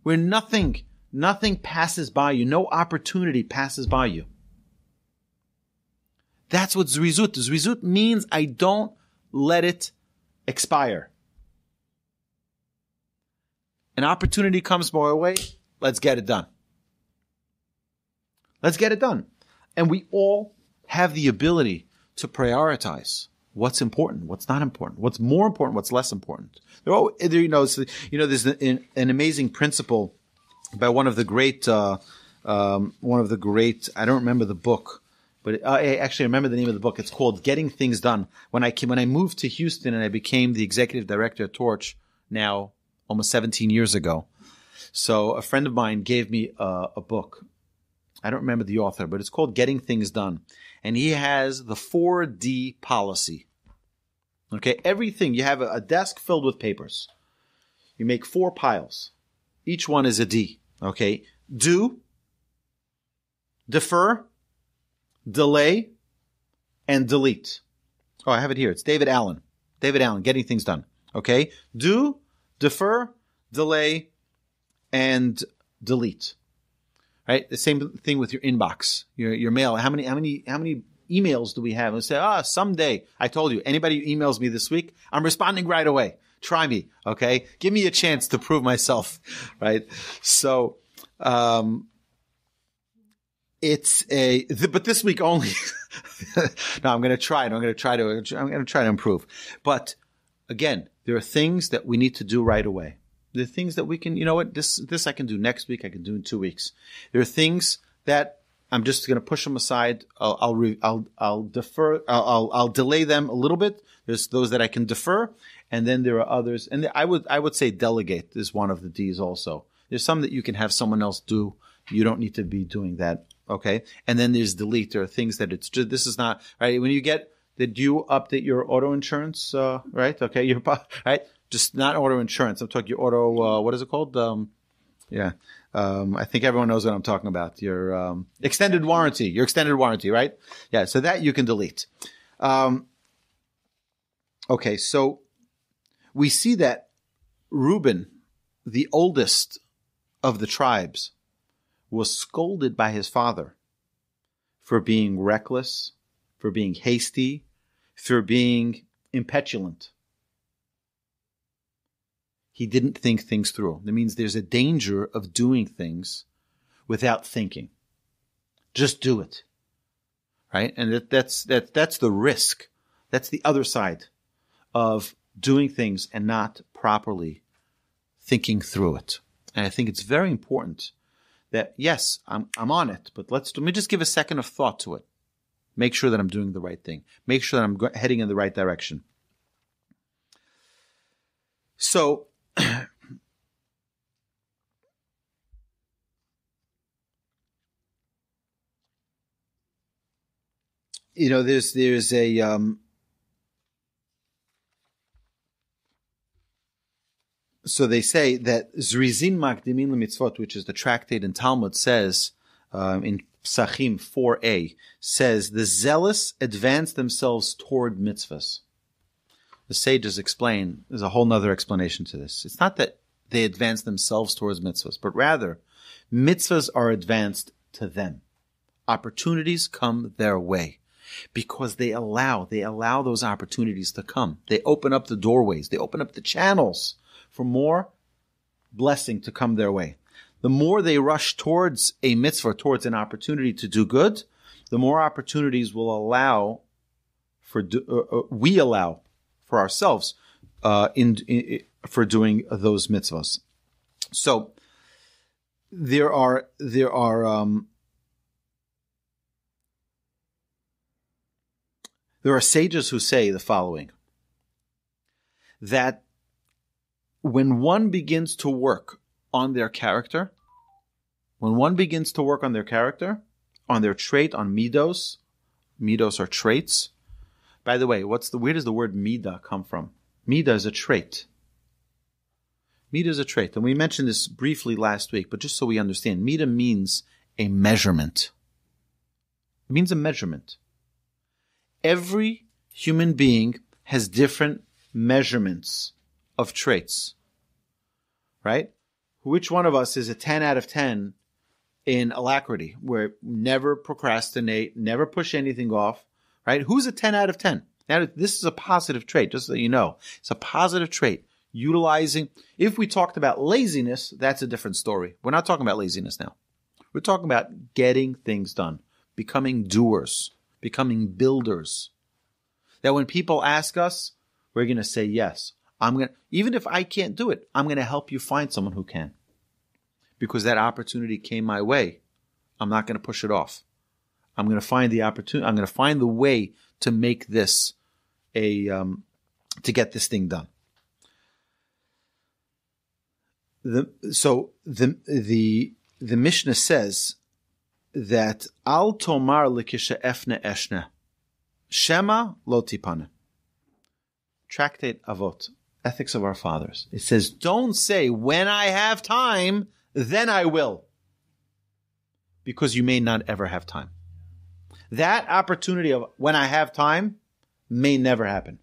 where nothing, nothing passes by you. No opportunity passes by you. That's what zrizut. Zrizut means I don't let it expire. An opportunity comes my way, let's get it done. Let's get it done. And we all have the ability to prioritize what's important, what's not important, what's more important, what's less important. There, you know, you know, there's an, an, amazing principle by one of the great, uh, um, one of the great, I don't remember the book, but uh, I actually remember the name of the book. It's called Getting Things Done. When I came, when I moved to Houston and I became the executive director at Torch now almost 17 years ago. So a friend of mine gave me a, a book. I don't remember the author, but it's called Getting Things Done. And he has the 4D policy. Okay. Everything. You have a, a desk filled with papers. You make four piles. Each one is a D. Okay. Do, defer, delay, and delete. Oh, I have it here. It's David Allen. David Allen, getting things done. Okay. Do, defer, delay, and delete. Right? The same thing with your inbox, your, your mail. How many, how many, how many emails do we have? And say, ah, oh, someday. I told you, anybody who emails me this week, I'm responding right away. Try me. Okay. Give me a chance to prove myself. Right. So, um, it's a, but this week only. no, I'm going to try it. I'm going to try to, I'm going to try to improve. But again, there are things that we need to do right away. Are things that we can, you know what, this, this I can do next week, I can do in two weeks. There are things that I'm just going to push them aside. I'll, I'll, re, I'll, I'll defer, I'll, I'll, I'll delay them a little bit. There's those that I can defer. And then there are others. And I would, I would say delegate is one of the D's also. There's some that you can have someone else do. You don't need to be doing that. Okay. And then there's delete. There are things that it's just, this is not, right? When you get, did you update your auto insurance? Uh, right. Okay. Your, right. Just not auto insurance. I'm talking your auto, uh, what is it called? Um, yeah. Um, I think everyone knows what I'm talking about. Your um, extended warranty, your extended warranty, right? Yeah. So that you can delete. Um, okay. So we see that Reuben, the oldest of the tribes, was scolded by his father for being reckless, for being hasty, for being impetulant. He didn't think things through. That means there's a danger of doing things without thinking. Just do it. Right? And that, that's, that, that's the risk. That's the other side of doing things and not properly thinking through it. And I think it's very important that yes, I'm, I'm on it, but let's, let me just give a second of thought to it. Make sure that I'm doing the right thing. Make sure that I'm heading in the right direction. So, you know, there's, there's a, um, so they say that Zrizin Makdimin Mitzvot, which is the tractate in Talmud, says um, in Pesachim 4a, says the zealous advance themselves toward mitzvahs. The sages explain, there's a whole nother explanation to this. It's not that they advance themselves towards mitzvahs, but rather mitzvahs are advanced to them. Opportunities come their way because they allow, they allow those opportunities to come. They open up the doorways. They open up the channels for more blessing to come their way. The more they rush towards a mitzvah, towards an opportunity to do good, the more opportunities will allow for uh, uh, we allow for ourselves uh, in, in, for doing those mitzvahs. So there are there are um, there are sages who say the following that when one begins to work on their character, when one begins to work on their character, on their trait, on midos, midos are traits. By the way, what's the where does the word mida come from? Mida is a trait. Mida is a trait, and we mentioned this briefly last week, but just so we understand, mida means a measurement. It means a measurement. Every human being has different measurements of traits. Right? Which one of us is a 10 out of 10 in alacrity, where never procrastinate, never push anything off, right? Who's a 10 out of 10? Now, this is a positive trait, just so you know. It's a positive trait. Utilizing, if we talked about laziness, that's a different story. We're not talking about laziness now. We're talking about getting things done, becoming doers, becoming builders. That when people ask us, we're going to say yes. I'm going to, even if I can't do it, I'm going to help you find someone who can. Because that opportunity came my way. I'm not going to push it off. I'm going to find the opportunity. I'm going to find the way to make this a, um, to get this thing done. The, so the, the, the Mishnah says that al tomar likisha efne eshne shema lotipane. Tractate Avot, ethics of our fathers. It says, don't say, when I have time, then I will. Because you may not ever have time. That opportunity of when I have time may never happen.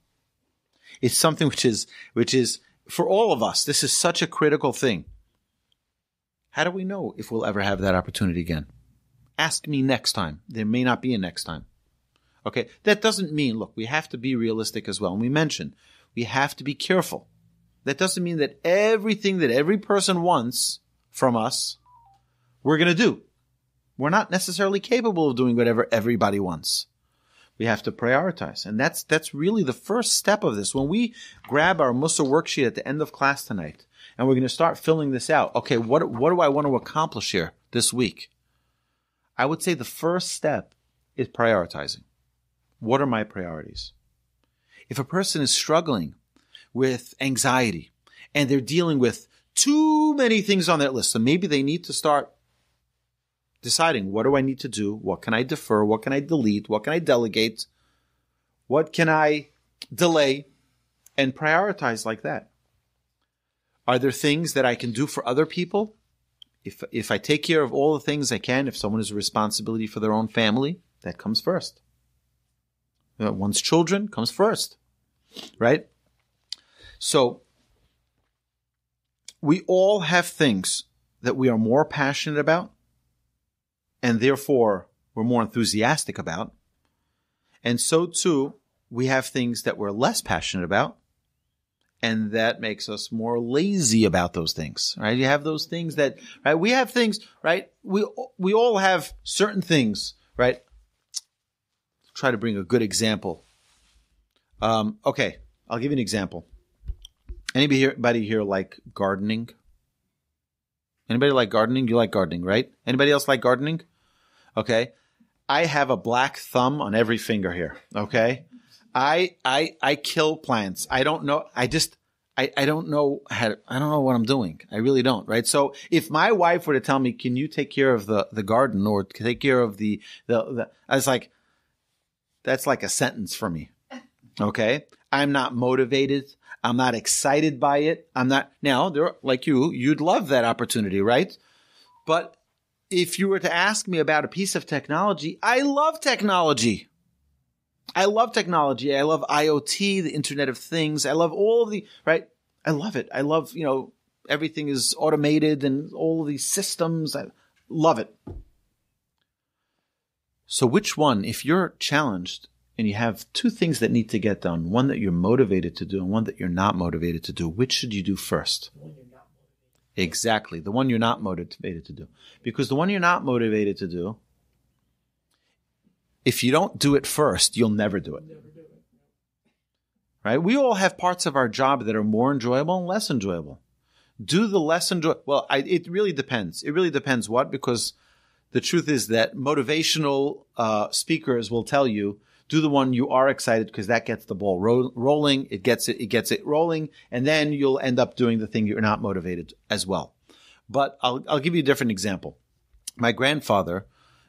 It's something which is, which is, for all of us, this is such a critical thing. How do we know if we'll ever have that opportunity again? Ask me next time. There may not be a next time. Okay. That doesn't mean, look, we have to be realistic as well. And we mentioned we have to be careful. That doesn't mean that everything that every person wants from us, we're going to do. We're not necessarily capable of doing whatever everybody wants. We have to prioritize. And that's, that's really the first step of this. When we grab our Mussar worksheet at the end of class tonight, and we're going to start filling this out. Okay, what, what do I want to accomplish here this week? I would say the first step is prioritizing. What are my priorities? If a person is struggling with anxiety and they're dealing with too many things on that list, so maybe they need to start deciding what do I need to do? What can I defer? What can I delete? What can I delegate? What can I delay? And prioritize like that. Are there things that I can do for other people? If, if I take care of all the things I can, if someone has a responsibility for their own family, that comes first. Know, one's children comes first, right? So we all have things that we are more passionate about and therefore we're more enthusiastic about. And so too, we have things that we're less passionate about and that makes us more lazy about those things, right? You have those things that, right? We have things, right? We, we all have certain things, right? Try to bring a good example. Um, okay. I'll give you an example. Anybody here, anybody here like gardening? Anybody like gardening? You like gardening, right? Anybody else like gardening? Okay. I have a black thumb on every finger here. Okay. I I I kill plants. I don't know. I just I, I don't know how to, I don't know what I'm doing. I really don't. Right. So if my wife were to tell me, can you take care of the, the garden or take care of the, the, the I was like, that's like a sentence for me. Okay. I'm not motivated. I'm not excited by it. I'm not now there, like you, you'd love that opportunity, right? But if you were to ask me about a piece of technology, I love technology. I love technology. I love IoT, the Internet of Things. I love all of the, right? I love it. I love, you know, everything is automated and all of these systems. I love it. So which one, if you're challenged and you have two things that need to get done, one that you're motivated to do and one that you're not motivated to do, which should you do first? Exactly. The one you're not motivated to do. Because the one you're not motivated to do, if you don't do it first, you'll never do it. Right? We all have parts of our job that are more enjoyable and less enjoyable. Do the less enjoy, well, I, it really depends. It really depends what, because the truth is that motivational uh, speakers will tell you do the one you are excited because that gets the ball ro- rolling. It gets it, it gets it rolling, and then you'll end up doing the thing you're not motivated as well. But I'll I'll give you a different example. My grandfather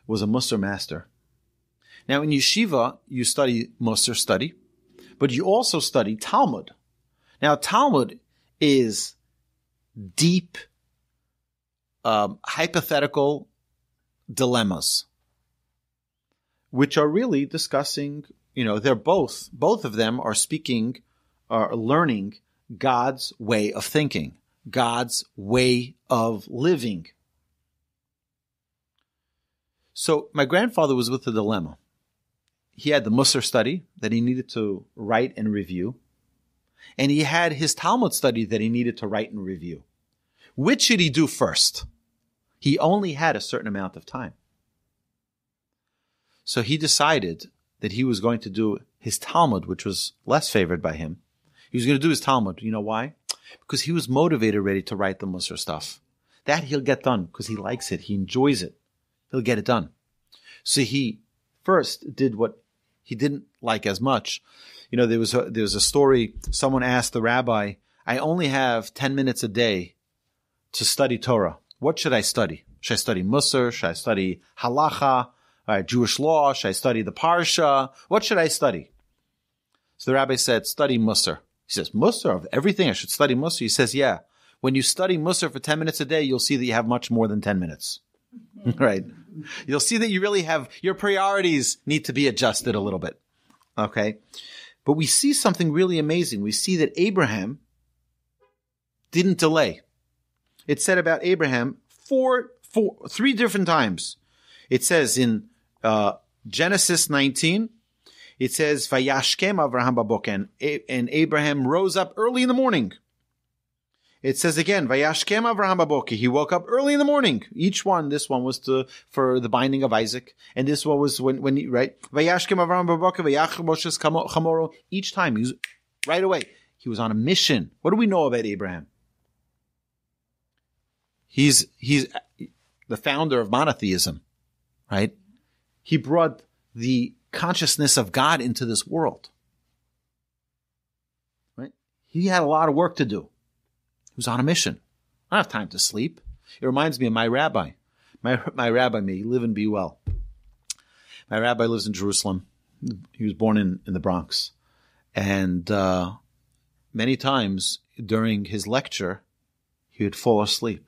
was a Mussar master. Now in yeshiva you study Mussar study, but you also study Talmud. Now Talmud is deep, um, hypothetical dilemmas which are really discussing, you know, they're both, both of them are speaking, are learning God's way of thinking, God's way of living. So my grandfather was with a dilemma. He had the Mussar study that he needed to write and review, and he had his Talmud study that he needed to write and review. Which should he do first? He only had a certain amount of time. So he decided that he was going to do his Talmud, which was less favored by him. He was going to do his Talmud. You know why? Because he was motivated ready to write the Mussar stuff. That he'll get done because he likes it. He enjoys it. He'll get it done. So he first did what he didn't like as much. You know, there was a, there was a story. Someone asked the rabbi, I only have 10 minutes a day to study Torah. What should I study? Should I study Mussar? Should I study Halacha? Jewish law? Should I study the Parsha? What should I study? So the rabbi said, study Mussar. He says, Mussar of everything, I should study Mussar. He says, yeah. When you study Mussar for 10 minutes a day, you'll see that you have much more than 10 minutes. right? You'll see that you really have, your priorities need to be adjusted a little bit. Okay? But we see something really amazing. We see that Abraham didn't delay. It said about Abraham four, four, three different times. It says in uh, Genesis 19, it says, Vayashkem Avraham Babok, and, Abraham rose up early in the morning. it says again, Vayashkem Avraham Baboki. He woke up early in the morning. Each one, this one was to, for the binding of Isaac. And this one was when, when he, right? Vayashkem Avraham Baboki, Vayach Moshes Chamoro. Each time, he was, right away, he was on a mission. What do we know about Abraham? He's, he's the founder of monotheism, right? He brought the consciousness of God into this world. Right? He had a lot of work to do. He was on a mission. I don't have time to sleep. It reminds me of my rabbi. My, my rabbi, may live and be well. My rabbi lives in Jerusalem. He was born in, in the Bronx. And uh, many times during his lecture, he would fall asleep.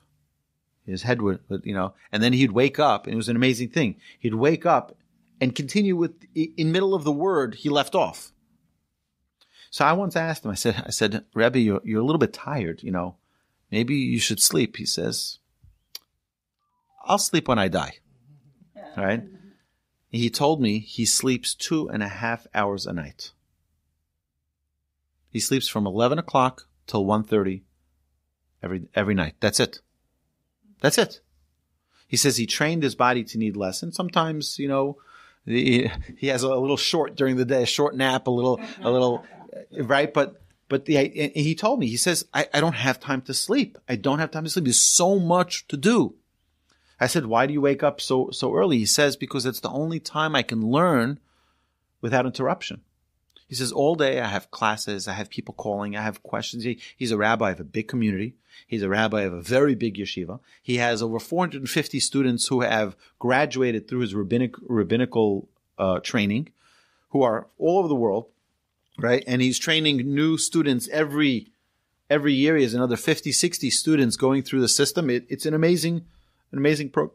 His head would, you know, and then he'd wake up, and it was an amazing thing. He'd wake up and continue with in middle of the word he left off. So I once asked him. I said, "I said, Rebbe, you're you're a little bit tired. You know, maybe you should sleep." He says, "I'll sleep when I die." Right. He told me he sleeps two and a half hours a night. He sleeps from eleven o'clock till one thirty every every night. That's it. That's it. He says he trained his body to need less, and sometimes you know he, he has a little short during the day, a short nap, a little, a little, right? But, but the, he told me, he says, I, I don't have time to sleep. I don't have time to sleep. There's so much to do. I said, why do you wake up so, so early? He says, because it's the only time I can learn without interruption. He says, all day I have classes, I have people calling, I have questions. He, he's a rabbi of a big community. He's a rabbi of a very big yeshiva. He has over 450 students who have graduated through his rabbinic, rabbinical uh, training, who are all over the world, right? And he's training new students every every year. He has another 50, 60 students going through the system. It, it's an amazing, an amazing pro,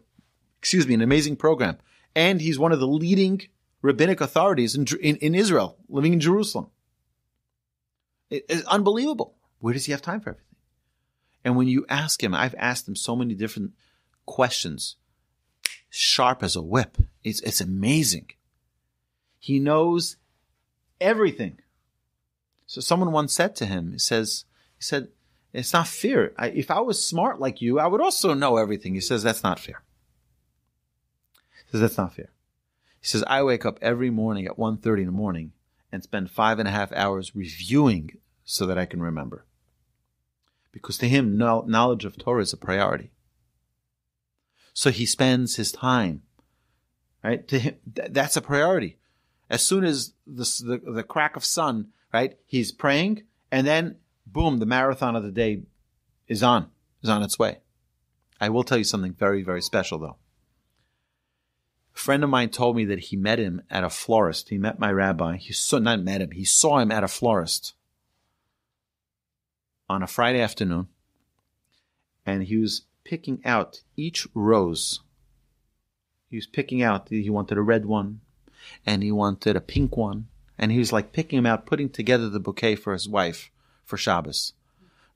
excuse me, an amazing program. And he's one of the leading rabbinic authorities in, in, in Israel, living in Jerusalem. It, it's unbelievable. Where does he have time for everything? And when you ask him, I've asked him so many different questions, sharp as a whip. It's, it's amazing. He knows everything. So someone once said to him, he says, he said, it's not fair. I, if I was smart like you, I would also know everything. He says, that's not fair. He says, that's not fair. He says, I wake up every morning at 1.30 in the morning and spend five and a half hours reviewing so that I can remember. Because to him, knowledge of Torah is a priority. So he spends his time, right? To him, that's a priority. As soon as the, the, the crack of sun, right? He's praying and then boom, the marathon of the day is on, is on its way. I will tell you something very, very special though. A friend of mine told me that he met him at a florist. He met my rabbi. He saw, not met him, he saw him at a florist on a Friday afternoon. And he was picking out each rose. He was picking out, he wanted a red one and he wanted a pink one. And he was like picking them out, putting together the bouquet for his wife for Shabbos.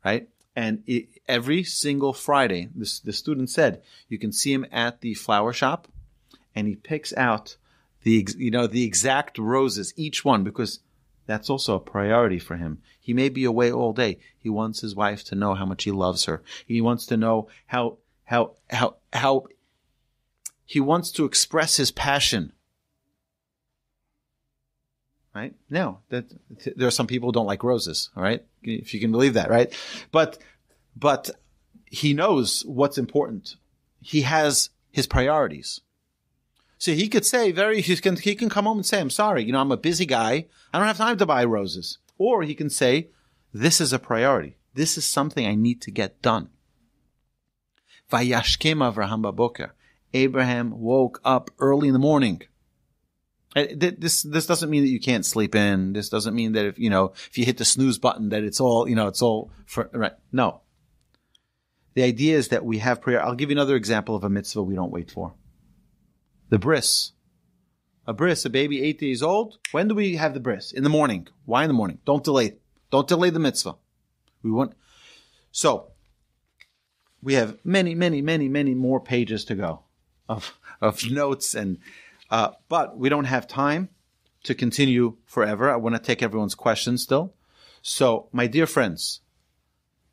Right? And it, every single Friday, this, the student said, you can see him at the flower shop and he picks out the you know the exact roses each one because that's also a priority for him. He may be away all day. He wants his wife to know how much he loves her. He wants to know how how how how he wants to express his passion. Right? Now, that there are some people who don't like roses, all right? If you can believe that, right? But but he knows what's important. He has his priorities. So he could say very, he can, he can come home and say, I'm sorry, you know, I'm a busy guy. I don't have time to buy roses. Or he can say, this is a priority. This is something I need to get done. Vayashkem Avraham Baboker. Abraham woke up early in the morning. This this doesn't mean that you can't sleep in. This doesn't mean that if you know if you hit the snooze button that it's all you know it's all for right. No. The idea is that we have prayer. I'll give you another example of a mitzvah we don't wait for the bris. A bris, a baby eight days old. When do we have the bris? In the morning. Why in the morning? Don't delay. Don't delay the mitzvah. We want. So we have many, many, many, many more pages to go of of notes and, uh, but we don't have time to continue forever. I want to take everyone's questions still. So, my dear friends,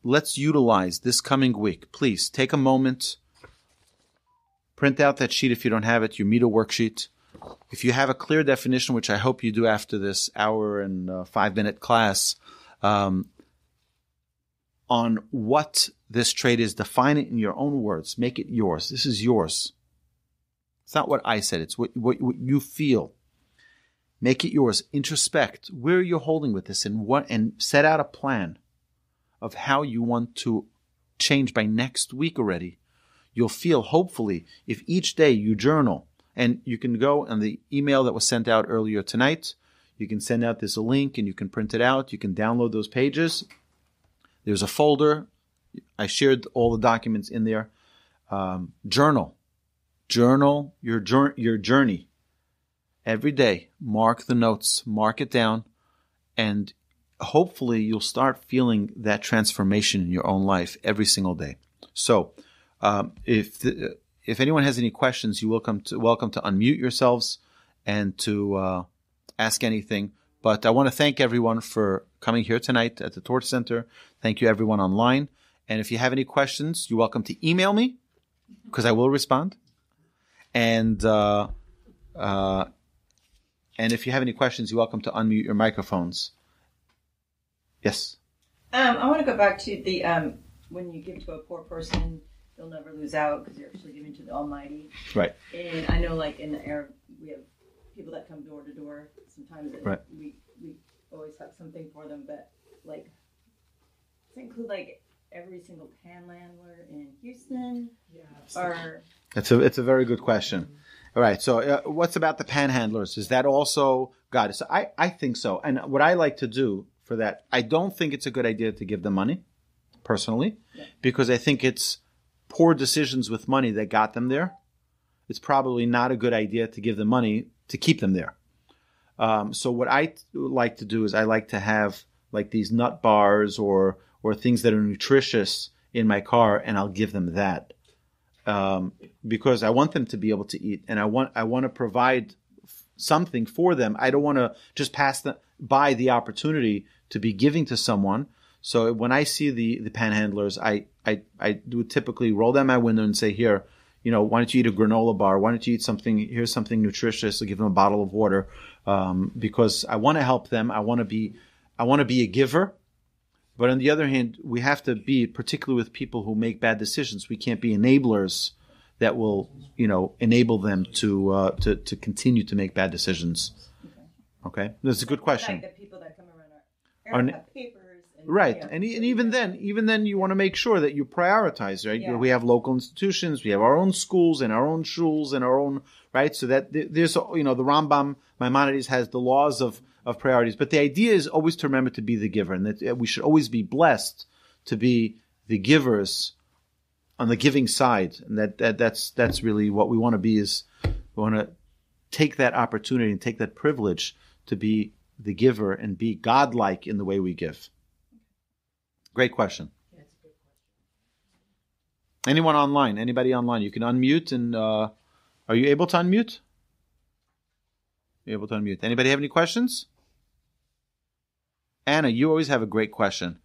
let's utilize this coming week. Please take a moment, print out that sheet if you don't have it, your meter worksheet. If you have a clear definition, which I hope you do after this hour and uh, five minute class, um, on what this trade is, define it in your own words. Make it yours. This is yours. It's not what I said. It's what, what, what you feel. Make it yours. Introspect. Where are you holding with this and what, and set out a plan of how you want to change by next week already. You'll feel, hopefully, if each day you journal and you can go on the email that was sent out earlier tonight, you can send out this link and you can print it out. You can download those pages. There's a folder. I shared all the documents in there. Um, journal journal your your journey every day. Mark the notes, mark it down, and hopefully you'll start feeling that transformation in your own life every single day. So, um, if the, if anyone has any questions, you're welcome to welcome to unmute yourselves and to uh, ask anything. But I want to thank everyone for coming here tonight at the Torch Center. Thank you everyone online. And if you have any questions, you're welcome to email me because I will respond. And uh, uh, and if you have any questions, you're welcome to unmute your microphones. Yes. Um, I want to go back to the um, when you give to a poor person, you'll never lose out because you're actually giving to the Almighty. Right. And I know, like in the eruv, we have people that come door to door. Sometimes right. we we always have something for them, but like does it include like every single panhandler in Houston? Yeah. Or it's a it's a very good question. All right. So, uh, what's about the panhandlers? Is that also God? So, I I think so. And what I like to do for that, I don't think it's a good idea to give them money, personally, yeah. because I think it's poor decisions with money that got them there. It's probably not a good idea to give them money to keep them there. Um, so, what I like to do is I like to have like these nut bars or or things that are nutritious in my car, and I'll give them that um, because I want them to be able to eat, and I want I want to provide something for them. I don't want to just pass the, by the opportunity to be giving to someone. So when I see the the panhandlers, I I I do typically roll down my window and say, "Here, you know, why don't you eat a granola bar? Why don't you eat something? Here's something nutritious. I'll give them a bottle of water um, because I want to help them. I want to be I want to be a giver." But on the other hand, we have to be, particularly with people who make bad decisions, we can't be enablers that will, you know, enable them to uh, to to continue to make bad decisions. Okay, that's a good question. Like the people that come around our, our papers. Right, and, and even then, even then, you want to make sure that you prioritize. Right, yeah. we have local institutions, we have our own schools and our own shuls and our own right. So that there's, you know, the Rambam Maimonides has the laws of of priorities. But the idea is always to remember to be the giver, and that we should always be blessed to be the givers on the giving side, and that, that that's that's really what we want to be. Is we want to take that opportunity and take that privilege to be the giver and be godlike in the way we give. Great question. Anyone online? Anybody online? You can unmute and uh, are you able to unmute? you able to unmute. Anybody have any questions? Anna, you always have a great question.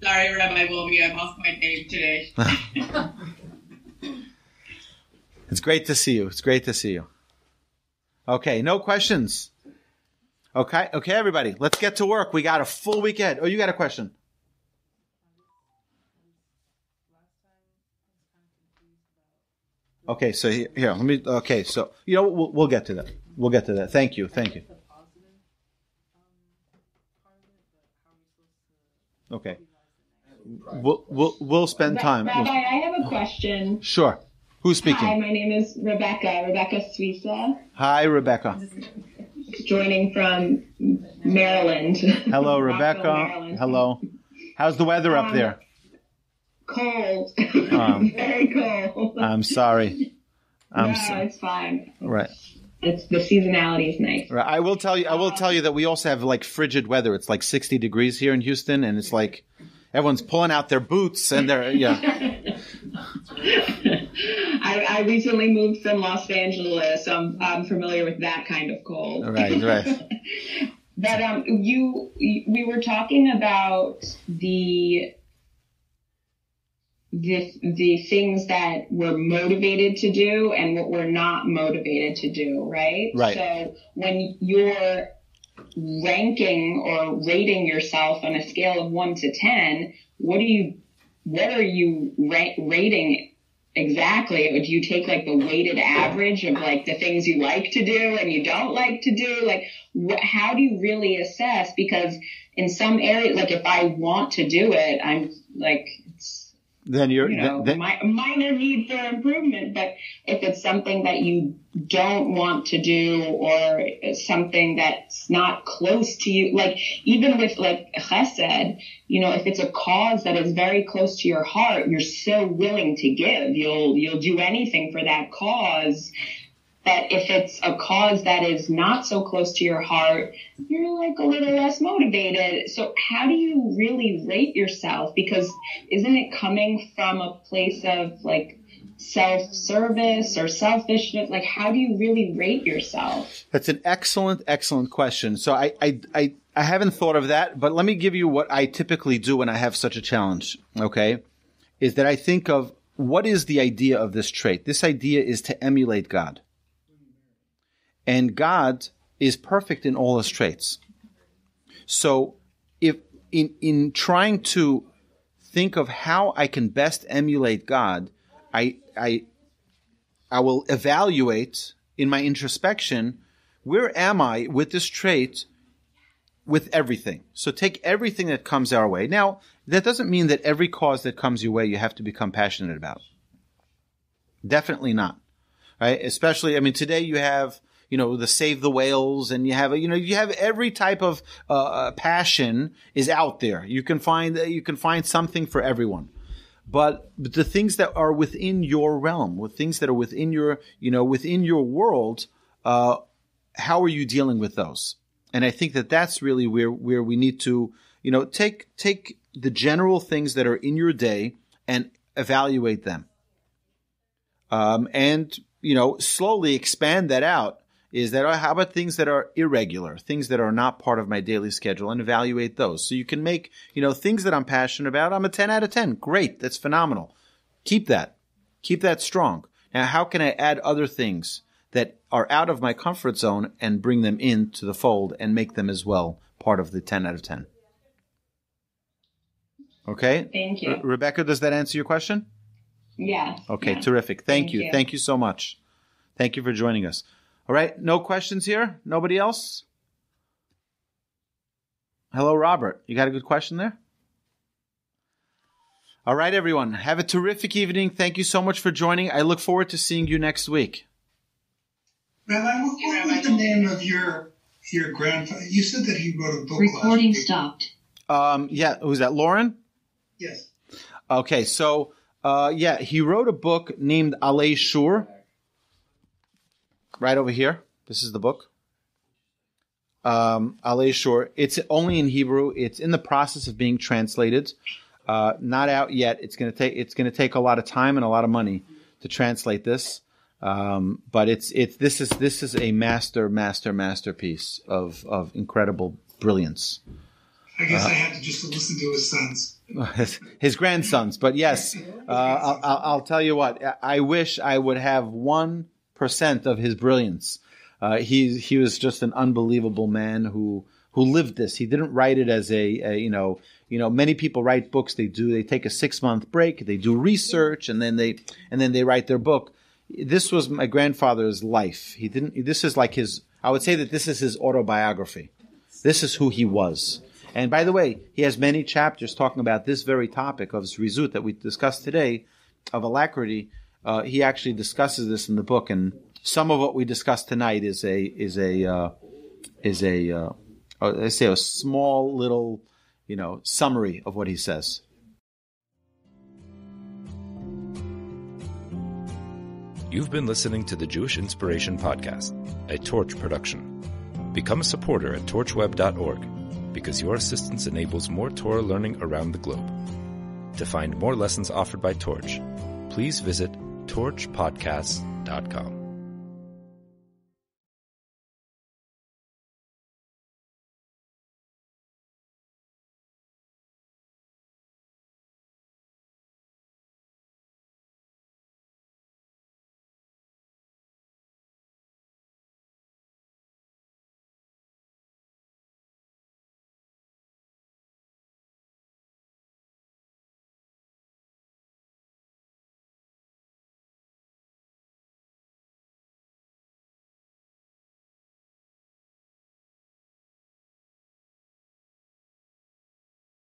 Sorry, Rabbi Wolbe, I lost my name today. it's great to see you. It's great to see you. Okay, no questions. Okay, okay, everybody, let's get to work. We got a full weekend. Oh, you got a question? Okay, so here, here, let me. Okay, so you know we'll, we'll get to that. We'll get to that. Thank you, thank you. Okay, we'll we'll, we'll spend time. Rabbi, I have a question. Sure. Who's speaking? Hi, my name is Rebecca. Rebecca Suissa. Hi, Rebecca. Joining from Maryland. Hello, Rebecca. Hello. How's the weather up um, there? cold. Um, Very cold. I'm sorry. I'm no, so- it's fine. Right. It's the seasonality is nice. Right. I will tell you. I will tell you that we also have like frigid weather. It's like 60 degrees here in Houston, and it's like everyone's pulling out their boots and they're yeah. I, I, recently moved from Los Angeles, so I'm, I'm familiar with that kind of cold. Right. Right. But um, you, we were talking about the the the things that we're motivated to do and what we're not motivated to do, right? Right. So when you're ranking or rating yourself on a scale of one to ten, what do you what are you ra- rating exactly? Do you take like the weighted average of like the things you like to do and you don't like to do? Like, wh- how do you really assess? Because in some areas, like if I want to do it, I'm like, then you're you know, then, mi- minor need for improvement. But if it's something that you don't want to do or something that's not close to you, like even with like chesed, you know, if it's a cause that is very close to your heart, you're so willing to give. You'll you'll do anything for that cause. But if it's a cause that is not so close to your heart, you're like a little less motivated. So how do you really rate yourself? Because isn't it coming from a place of like self-service or selfishness? Like how do you really rate yourself? That's an excellent, excellent question. So I, I, I, I haven't thought of that, but let me give you what I typically do when I have such a challenge. Okay. Is that I think of what is the idea of this trait? This idea is to emulate God. And God is perfect in all his traits. So if in, in trying to think of how I can best emulate God, I, I, I will evaluate in my introspection, where am I with this trait with everything? So take everything that comes our way. Now, that doesn't mean that every cause that comes your way you have to become passionate about. Definitely not. Right? Especially, I mean, today you have, you know, the save the whales and you have, you know, you have every type of uh, passion is out there. You can find, you can find something for everyone but, but the things that are within your realm, with things that are within your, you know, within your world, uh, how are you dealing with those? And I think that that's really where where we need to, you know, take take the general things that are in your day and evaluate them, um, and you know, slowly expand that out is that oh, how about things that are irregular, things that are not part of my daily schedule, and evaluate those. So you can make, you know, things that I'm passionate about. I'm a 10 out of 10. Great. That's phenomenal. Keep that. Keep that strong. Now, how can I add other things that are out of my comfort zone and bring them into the fold and make them as well part of the 10 out of 10? Okay. Thank you. Re- Rebecca, does that answer your question? Yes. Okay, terrific. Thank, Thank you. you. Thank you so much. Thank you for joining us. All right, no questions here? Nobody else? Hello, Robert. You got a good question there? All right, everyone. Have a terrific evening. Thank you so much for joining. I look forward to seeing you next week. Rabbi, what, what was the name of your your grandfather? You said that he wrote a book. Recording last week. stopped. Um, yeah, who's that? Lauren? Yes. Okay, so uh, yeah, he wrote a book named Alei Shur. Right over here. This is the book. Um, Alei Shur. It's only in Hebrew. It's in the process of being translated. Uh, not out yet. It's gonna take. It's gonna take a lot of time and a lot of money to translate this. Um, but it's it's this is this is a master master masterpiece of of incredible brilliance. I guess I had to just listen to his sons. his, his grandsons. But yes, uh, I'll, I'll, I'll tell you what. I wish I would have one percent of his brilliance. Uh, he he was just an unbelievable man who who lived this. He didn't write it as a, a you know you know many people write books. They do they take a six month break. They do research and then they and then they write their book. This was my grandfather's life. He didn't. This is like his. I would say that this is his autobiography. This is who he was. And by the way, he has many chapters talking about this very topic of Zerizut that we discussed today, of alacrity. Uh, he actually discusses this in the book, and some of what we discussed tonight is a is a uh, is a uh, uh, let's say a small little you know summary of what he says. You've been listening to the Jewish Inspiration Podcast, a Torch production. Become a supporter at torchweb.org because your assistance enables more Torah learning around the globe. To find more lessons offered by Torch, please visit torchpodcasts.com.